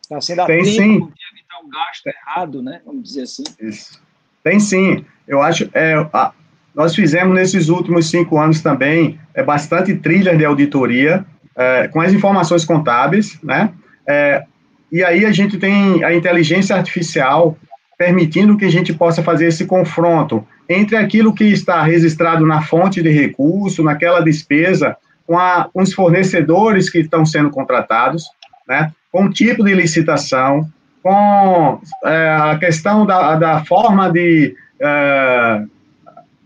Está sendo tem sim. evitar o gasto errado, né? Vamos dizer assim. Isso. Tem sim. Eu acho, é, a, nós fizemos nesses últimos cinco anos também é, bastante trilhas de auditoria é, com as informações contábeis, né? É, e aí a gente tem a inteligência artificial permitindo que a gente possa fazer esse confronto entre aquilo que está registrado na fonte de recurso, naquela despesa, com, a, com os fornecedores que estão sendo contratados, né, com o tipo de licitação, com é, a questão da, da forma de é,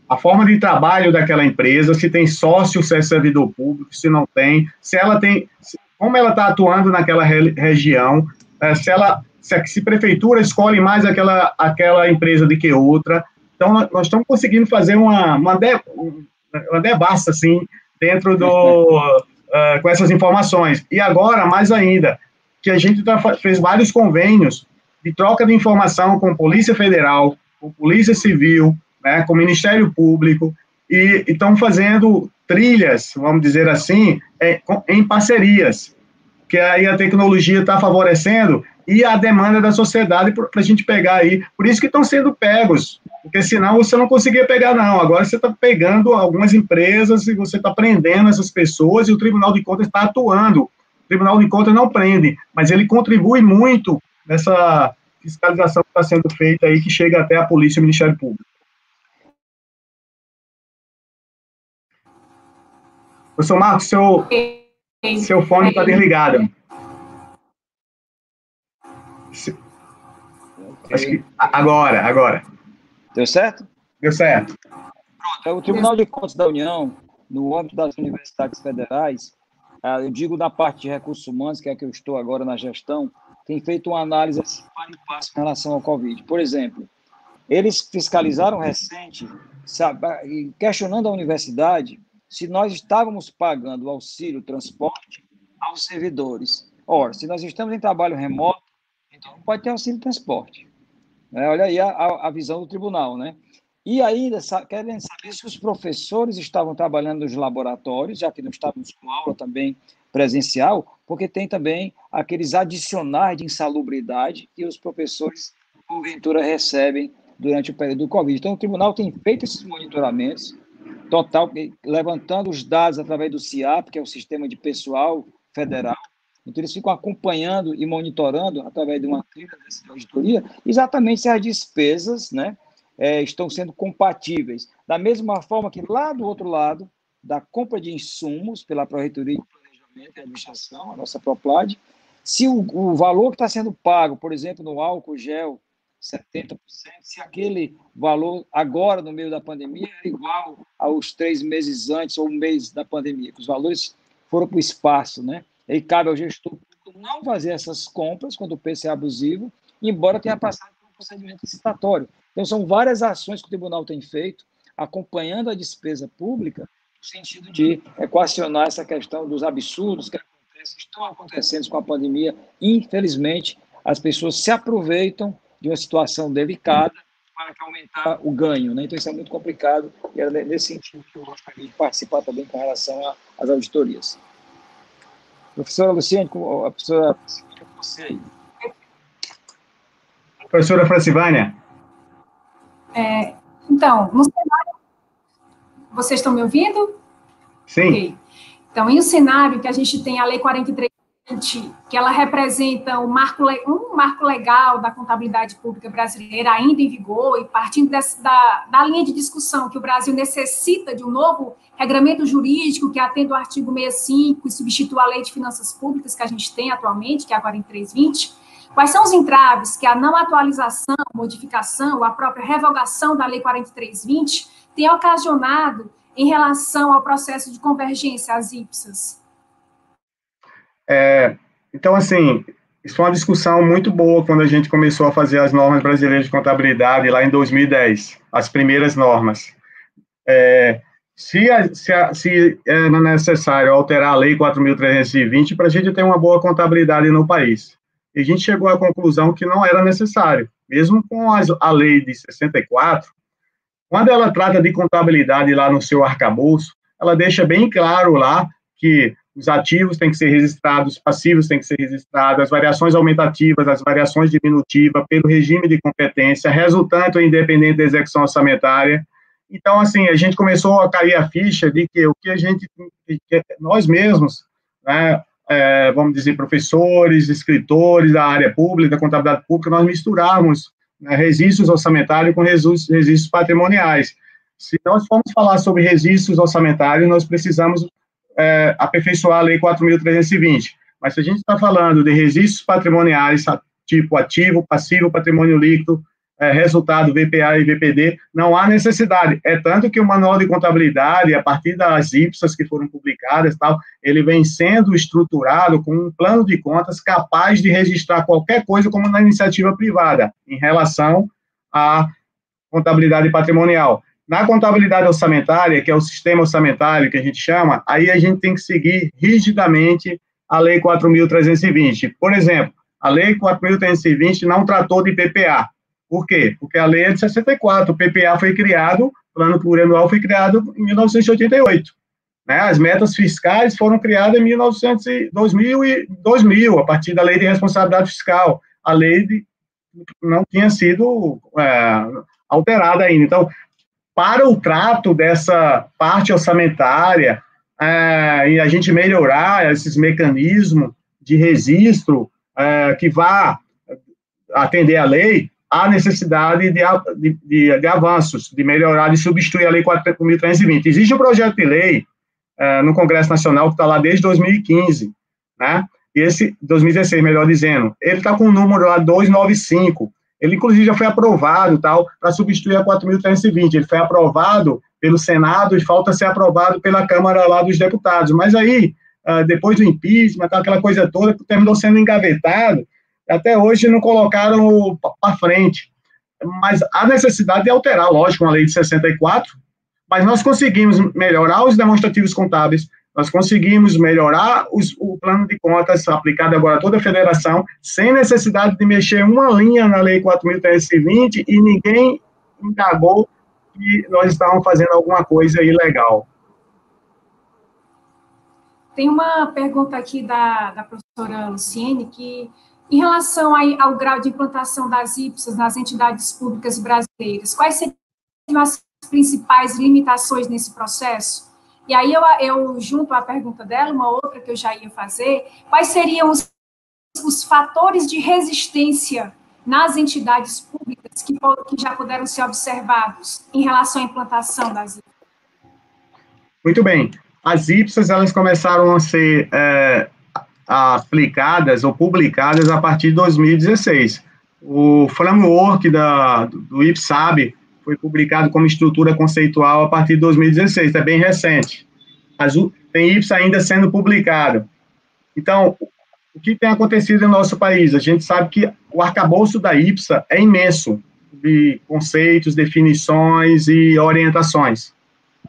a forma de trabalho daquela empresa, se tem sócio, se é servidor público, se não tem, se ela tem, como ela está atuando naquela re, região, é, se ela se a, se prefeitura escolhe mais aquela, aquela empresa do que outra, então, nós estamos conseguindo fazer uma, uma, de, uma devassa, assim, dentro do... Uh, com essas informações. E agora, mais ainda, que a gente tá, fez vários convênios de troca de informação com Polícia Federal, com Polícia Civil, né, com o Ministério Público, e estão fazendo trilhas, vamos dizer assim, é, em parcerias, que aí a tecnologia está favorecendo e a demanda da sociedade para a gente pegar aí. Por isso que estão sendo pegos, porque senão você não conseguia pegar, não. Agora você está pegando algumas empresas e você está prendendo essas pessoas e o Tribunal de Contas está atuando. O Tribunal de Contas não prende, mas ele contribui muito nessa fiscalização que está sendo feita aí, que chega até a Polícia e o Ministério Público. Professor Marcos, seu, seu fone está desligado. Acho que agora, agora. Deu certo? Deu certo. É o Tribunal de Contas da União, no âmbito das universidades federais, eu digo na parte de recursos humanos, que é que eu estou agora na gestão, tem feito uma análise assim, em relação ao Covid. Por exemplo, eles fiscalizaram recente, sabe, questionando a universidade se nós estávamos pagando auxílio transporte aos servidores. Ora, se nós estamos em trabalho remoto, então não pode ter auxílio transporte. Né? Olha aí a, a, visão do tribunal, né? E ainda querem saber se os professores estavam trabalhando nos laboratórios, já que não estávamos com aula também presencial, porque tem também aqueles adicionais de insalubridade que os professores, porventura, recebem durante o período do Covid. Então, o tribunal tem feito esses monitoramentos, total, levantando os dados através do CIAP, que é o Sistema de Pessoal Federal. Então, eles ficam acompanhando e monitorando, através de uma trilha dessa auditoria, exatamente se as despesas né, é, estão sendo compatíveis. Da mesma forma que lá do outro lado, da compra de insumos pela Proreitoria de Planejamento e Administração, a nossa ProPlad, se o, o valor que está sendo pago, por exemplo, no álcool gel, 70%, se aquele valor agora, no meio da pandemia, é igual aos três meses antes ou um mês da pandemia, que os valores foram para o espaço, né? E cabe ao gestor não fazer essas compras quando o preço é abusivo, embora tenha passado por um procedimento licitatório. Então, são várias ações que o tribunal tem feito, acompanhando a despesa pública, no sentido de equacionar essa questão dos absurdos que estão acontecendo com a pandemia. Infelizmente, as pessoas se aproveitam de uma situação delicada para aumentar o ganho. Né? Então, isso é muito complicado e era nesse sentido que eu gostaria de participar também com relação às auditorias. Professora Luciane, a professora você aí. Professora Francivânia. É, então, no cenário. Vocês estão me ouvindo? Sim. Okay. Então, em um cenário que a gente tem a Lei 43 que ela representa um marco, um marco legal da contabilidade pública brasileira ainda em vigor e partindo dessa, da, da linha de discussão que o Brasil necessita de um novo regramento jurídico que atenda o artigo 65 e substitua a lei de finanças públicas que a gente tem atualmente, que é a 4320, quais são os entraves que a não atualização, modificação, a própria revogação da lei 4320 tem ocasionado em relação ao processo de convergência às IPSAS? É, então, assim, isso foi uma discussão muito boa quando a gente começou a fazer as normas brasileiras de contabilidade lá em 2010, as primeiras normas. É, se, se, se é necessário alterar a Lei 4.320 para a gente ter uma boa contabilidade no país. E a gente chegou à conclusão que não era necessário, mesmo com as, a lei de 64, quando ela trata de contabilidade lá no seu arcabouço, ela deixa bem claro lá que os ativos têm que ser registrados, os passivos têm que ser registrados, as variações aumentativas, as variações diminutivas, pelo regime de competência, resultante ou independente da execução orçamentária. Então, assim, a gente começou a cair a ficha de que o que a gente, que nós mesmos, né, é, vamos dizer, professores, escritores da área pública, da contabilidade pública, nós misturarmos né, registros orçamentários com registros, patrimoniais. Se nós formos falar sobre registros orçamentários, nós precisamos é, aperfeiçoar a Lei 4.320. Mas se a gente está falando de registros patrimoniais, tipo ativo, passivo, patrimônio líquido, é, resultado VPA e VPD, não há necessidade. É tanto que o manual de contabilidade, a partir das IPSAs que foram publicadas, tal, ele vem sendo estruturado com um plano de contas capaz de registrar qualquer coisa como na iniciativa privada, em relação à contabilidade patrimonial. Na contabilidade orçamentária, que é o sistema orçamentário que a gente chama, aí a gente tem que seguir rigidamente a Lei 4.320. Por exemplo, a Lei 4.320 não tratou de PPA. Por quê? Porque a lei é de 64, o PPA foi criado, o plano plurianual foi criado em 1988. Né? As metas fiscais foram criadas em 1900 2000, e 2000, a partir da lei de responsabilidade fiscal. A lei de, não tinha sido é, alterada ainda. Então, para o trato dessa parte orçamentária é, e a gente melhorar esses mecanismos de registro é, que vá atender a lei, há necessidade de, de, de, avanços, de melhorar, de substituir a Lei 4.320. Existe um projeto de lei é, no Congresso Nacional que está lá desde 2015, né? E esse, 2016, melhor dizendo, ele está com o número lá 295, ele, inclusive, já foi aprovado tal para substituir a 4.320. Ele foi aprovado pelo Senado e falta ser aprovado pela Câmara lá dos Deputados. Mas aí, ah, depois do impeachment, aquela coisa toda, terminou sendo engavetado. Até hoje não colocaram para frente. Mas a necessidade de alterar, lógico, uma lei de 64, mas nós conseguimos melhorar os demonstrativos contábeis, nós conseguimos melhorar os, o plano de contas aplicado agora a toda a federação, sem necessidade de mexer uma linha na Lei 4.320 e ninguém indagou que nós estávamos fazendo alguma coisa ilegal. Tem uma pergunta aqui da, da professora Luciene que Em relação ao grau de implantação das IPSAs nas entidades públicas brasileiras, quais seriam as principais limitações nesse processo? E aí eu, eu junto à pergunta dela, uma outra que eu já ia fazer, quais seriam os, os fatores de resistência nas entidades públicas que, que já puderam ser observados em relação à implantação das IPSAs? Muito bem. As IPSAs, elas começaram a ser é, aplicadas ou publicadas a partir de 2016. O framework da, do IPSAB foi publicado como estrutura conceitual a partir de 2016, é bem recente. As, tem IPS ainda sendo publicado. Então, o que tem acontecido no nosso país? A gente sabe que o arcabouço da IPSA é imenso, de conceitos, definições e orientações.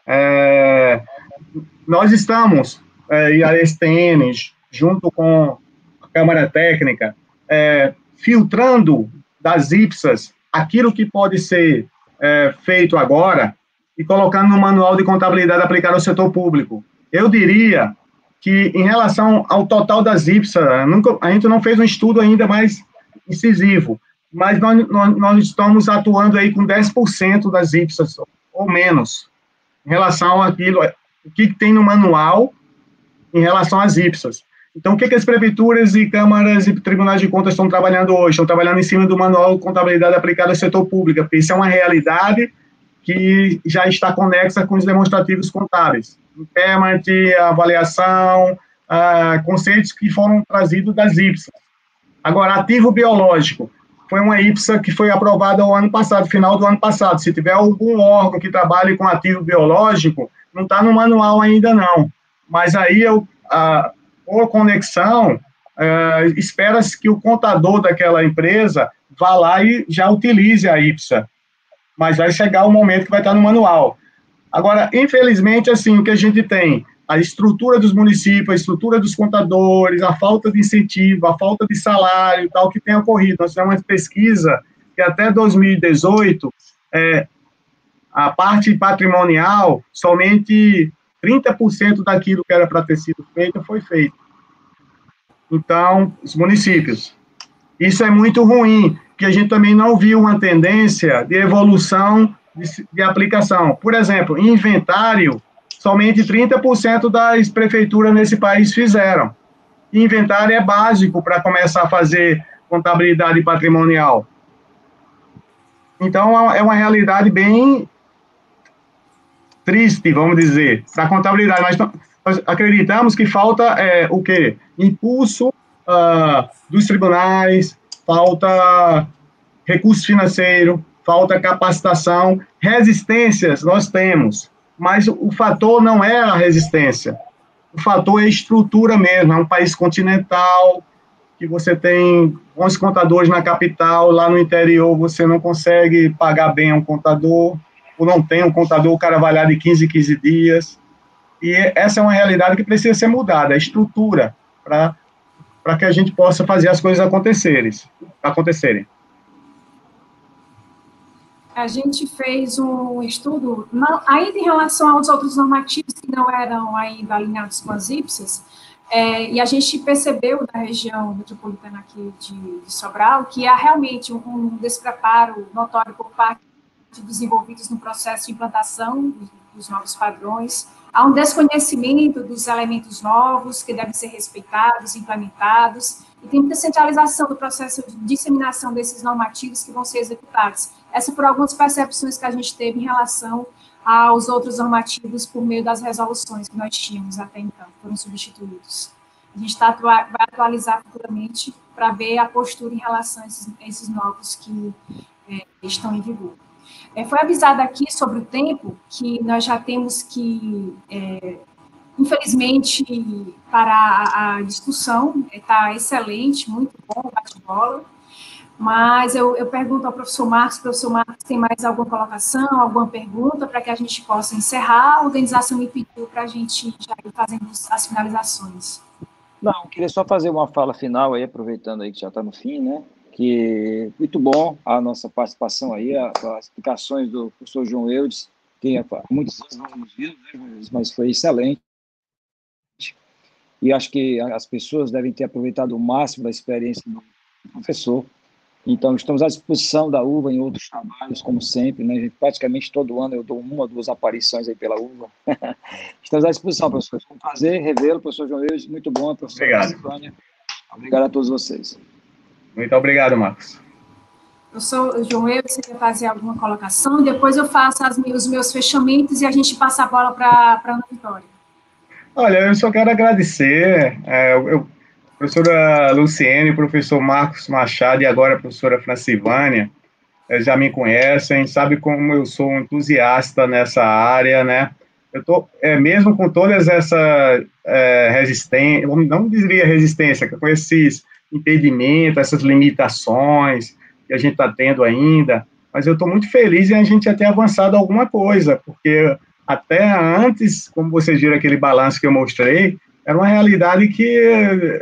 É, nós estamos, é, e a STN, junto com a Câmara Técnica, é, filtrando das IPSAs aquilo que pode ser é, feito agora e colocando no manual de contabilidade aplicado ao setor público. Eu diria que, em relação ao total das IPSAs, nunca, a gente não fez um estudo ainda mais incisivo, mas nós, nós, nós estamos atuando aí com 10% das IPSAs, ou menos, em relação àquilo, o que tem no manual em relação às IPSAs. Então, o que, que as prefeituras e câmaras e tribunais de contas estão trabalhando hoje? Estão trabalhando em cima do manual de contabilidade aplicada ao setor público, porque isso é uma realidade que já está conexa com os demonstrativos contábeis. Impairment, avaliação, uh, conceitos que foram trazidos das IPSAs. Agora, ativo biológico, foi uma IPSA que foi aprovada o ano passado, final do ano passado. Se tiver algum órgão que trabalhe com ativo biológico, não está no manual ainda não. Mas aí eu, a, por conexão, é, espera-se que o contador daquela empresa vá lá e já utilize a IPSA. Mas vai chegar o momento que vai estar no manual. Agora, infelizmente, assim, o que a gente tem, a estrutura dos municípios, a estrutura dos contadores, a falta de incentivo, a falta de salário, tal, que tem ocorrido. Nós temos uma pesquisa que até 2018, é, a parte patrimonial, somente 30% daquilo que era para ter sido feito foi feito. Então, os municípios. Isso é muito ruim, que a gente também não viu uma tendência de evolução de, de aplicação. Por exemplo, inventário, somente 30% das prefeituras nesse país fizeram. Inventário é básico para começar a fazer contabilidade patrimonial. Então, é uma realidade bem triste, vamos dizer, para a contabilidade. Nós, nós, acreditamos que falta é, o quê? Impulso uh, dos tribunais, falta recurso financeiro, falta capacitação, resistências nós temos, mas o, fator não é a resistência, o fator é estrutura mesmo, é um país continental, que você tem 11 contadores na capital, lá no interior você não consegue pagar bem um contador, ou não tem um contador, o cara vai lá de 15 em 15 dias. E essa é uma realidade que precisa ser mudada, a estrutura, para que a gente possa fazer as coisas acontecerem. acontecerem. A gente fez um estudo, não, ainda em relação aos outros normativos que não eram ainda alinhados com as IPSAs, é, e a gente percebeu na região metropolitana aqui de, de Sobral que há realmente um, um despreparo notório por parte desenvolvidos no processo de implantação dos novos padrões. Há um desconhecimento dos elementos novos que devem ser respeitados, implementados, e tem muita centralização do processo de disseminação desses normativos que vão ser executados. Essa por algumas percepções que a gente teve em relação aos outros normativos por meio das resoluções que nós tínhamos até então, foram substituídos. A gente tá, vai atualizar futuramente para ver a postura em relação a esses, a esses novos que é, estão em vigor. É, foi avisado aqui sobre o tempo que nós já temos que, é, infelizmente, para a, a discussão, está é, excelente, muito bom, bate-bola, mas eu, eu, pergunto ao professor Marcos, professor Marcos, tem mais alguma colocação, alguma pergunta para que a gente possa encerrar? A organização me pediu para a gente já ir fazendo as finalizações. Não, queria só fazer uma fala final aí, aproveitando aí que já está no fim, né? Que muito bom a nossa participação aí, as explicações do professor João Eudes, que há muitos anos não nos viu, né, mas foi excelente. E acho que as pessoas devem ter aproveitado o máximo da experiência do professor. Então, estamos à disposição da UVA em outros trabalhos, como sempre, né? Praticamente todo ano eu dou uma, duas aparições aí pela UVA. (laughs) estamos à disposição, professor. Foi um prazer revê-lo, professor João Eudes, muito bom, professor Obrigado. Obrigado a todos vocês. Muito obrigado, Marcos. Eu sou João Eu, você quer fazer alguma colocação? Depois eu faço as, os meus fechamentos e a gente passa a bola para a Ana Vitória. Olha, eu só quero agradecer. É, eu, professora Luciene, professor Marcos Machado e agora a professora Francivânia é, já me conhecem, sabe como eu sou um entusiasta nessa área, né? Eu tô, é, mesmo com todas essa é, resistência, não diria resistência, com esses impedimentos, essas limitações, que a gente está tendo ainda, mas eu estou muito feliz em a gente já ter avançado alguma coisa, porque até antes, como vocês viram aquele balanço que eu mostrei, era uma realidade que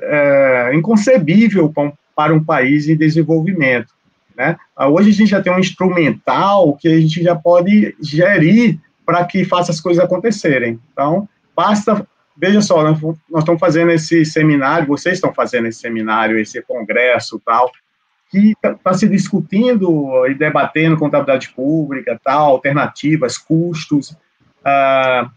é, inconcebível para um país em desenvolvimento. Né? Hoje a gente já tem um instrumental que a gente já pode gerir para que faça as coisas acontecerem. Então, basta, veja só, nós, estamos fazendo esse seminário, vocês estão fazendo esse seminário, esse congresso tal, que está tá se discutindo e debatendo contabilidade pública, tal, alternativas, custos, ah,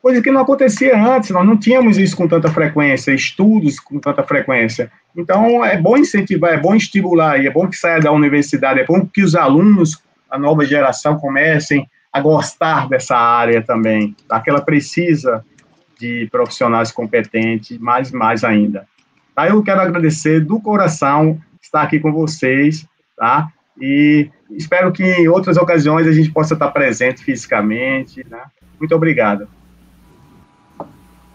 coisa que não acontecia antes, nós não tínhamos isso com tanta frequência, estudos com tanta frequência. Então, é bom incentivar, é bom estimular, e é bom que saia da universidade, é bom que os alunos, a nova geração, comecem a gostar dessa área também, tá? que ela precisa de profissionais competentes, mais mais ainda. Tá? Eu quero agradecer do coração estar aqui com vocês, tá? E espero que em outras ocasiões a gente possa estar presente fisicamente, né? Muito obrigado.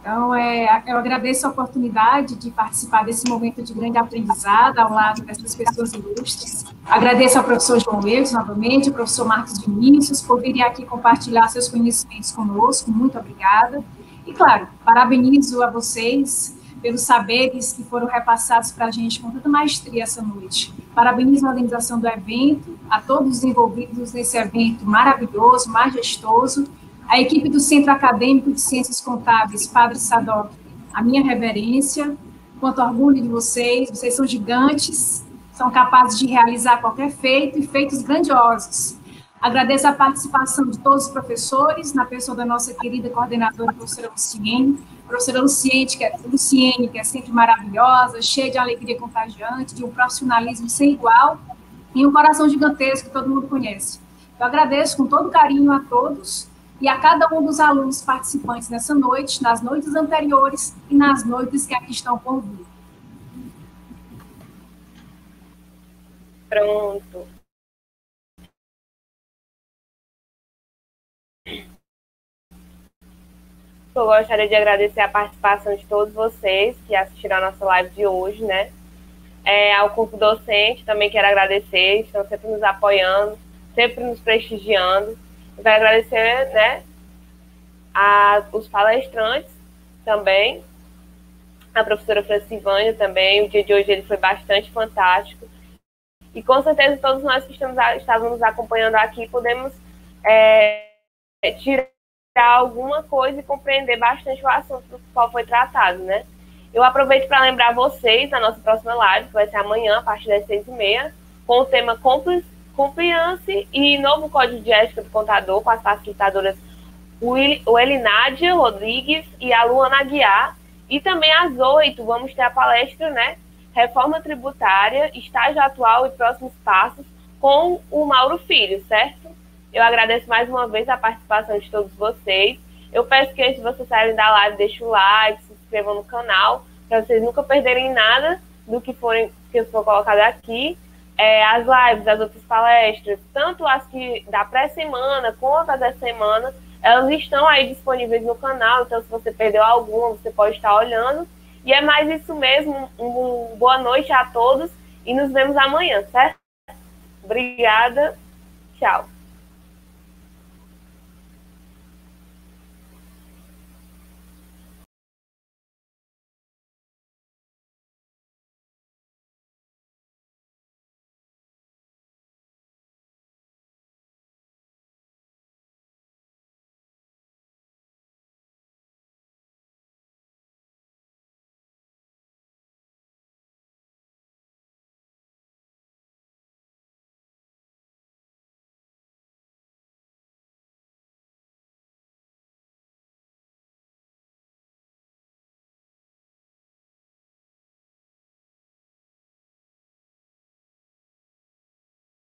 Então, é, eu agradeço a oportunidade de participar desse momento de grande aprendizado ao lado dessas pessoas ilustres. Agradeço ao professor João Eudes, novamente, ao professor Marcos Vinícius, por virem aqui compartilhar seus conhecimentos conosco. Muito obrigada. E, claro, parabenizo a vocês pelos saberes que foram repassados para a gente com tanta maestria essa noite. Parabenizo a organização do evento, a todos os envolvidos nesse evento maravilhoso, majestoso, a equipe do Centro Acadêmico de Ciências Contábeis, Padre Sadoc, a minha reverência, quanto orgulho de vocês, vocês são gigantes, são capazes de realizar qualquer feito e feitos grandiosos. Agradeço a participação de todos os professores, na pessoa da nossa querida coordenadora, professora Luciene, professora Luciene que, é, Luciene, que é sempre maravilhosa, cheia de alegria contagiante, de um profissionalismo sem igual e um coração gigantesco que todo mundo conhece. Eu agradeço com todo carinho a todos e a cada um dos alunos participantes nessa noite, nas noites anteriores e nas noites que aqui estão por vir. Pronto. Eu gostaria de agradecer a participação de todos vocês que assistiram a nossa live de hoje, né? É, ao corpo docente também quero agradecer, estão sempre nos apoiando, sempre nos prestigiando. Eu quero agradecer, né, a, os palestrantes também, a professora Francivânia também. O dia de hoje ele foi bastante fantástico. E com certeza todos nós que estamos, estávamos acompanhando aqui podemos é, tirar alguma coisa e compreender bastante o assunto do qual foi tratado, né? Eu aproveito para lembrar vocês da nossa próxima live, que vai ser amanhã, a partir das seis e meia, com o tema Compliance e novo código de ética do contador, com as facilitadoras Elinádia Rodrigues e a Luana Aguiar. E também às oito vamos ter a palestra, né? Reforma tributária, estágio atual e próximos passos, com o Mauro Filho, certo? Eu agradeço mais uma vez a participação de todos vocês. Eu peço que antes de vocês saírem da live, deixem o like, se inscrevam no canal, para vocês nunca perderem nada do que forem que for colocado aqui. É, as lives, as outras palestras, tanto as que da pré-semana quanto as da semana, elas estão aí disponíveis no canal, então se você perdeu alguma, você pode estar olhando. E é mais isso mesmo. Um, boa noite a todos e nos vemos amanhã, certo? Obrigada. Tchau.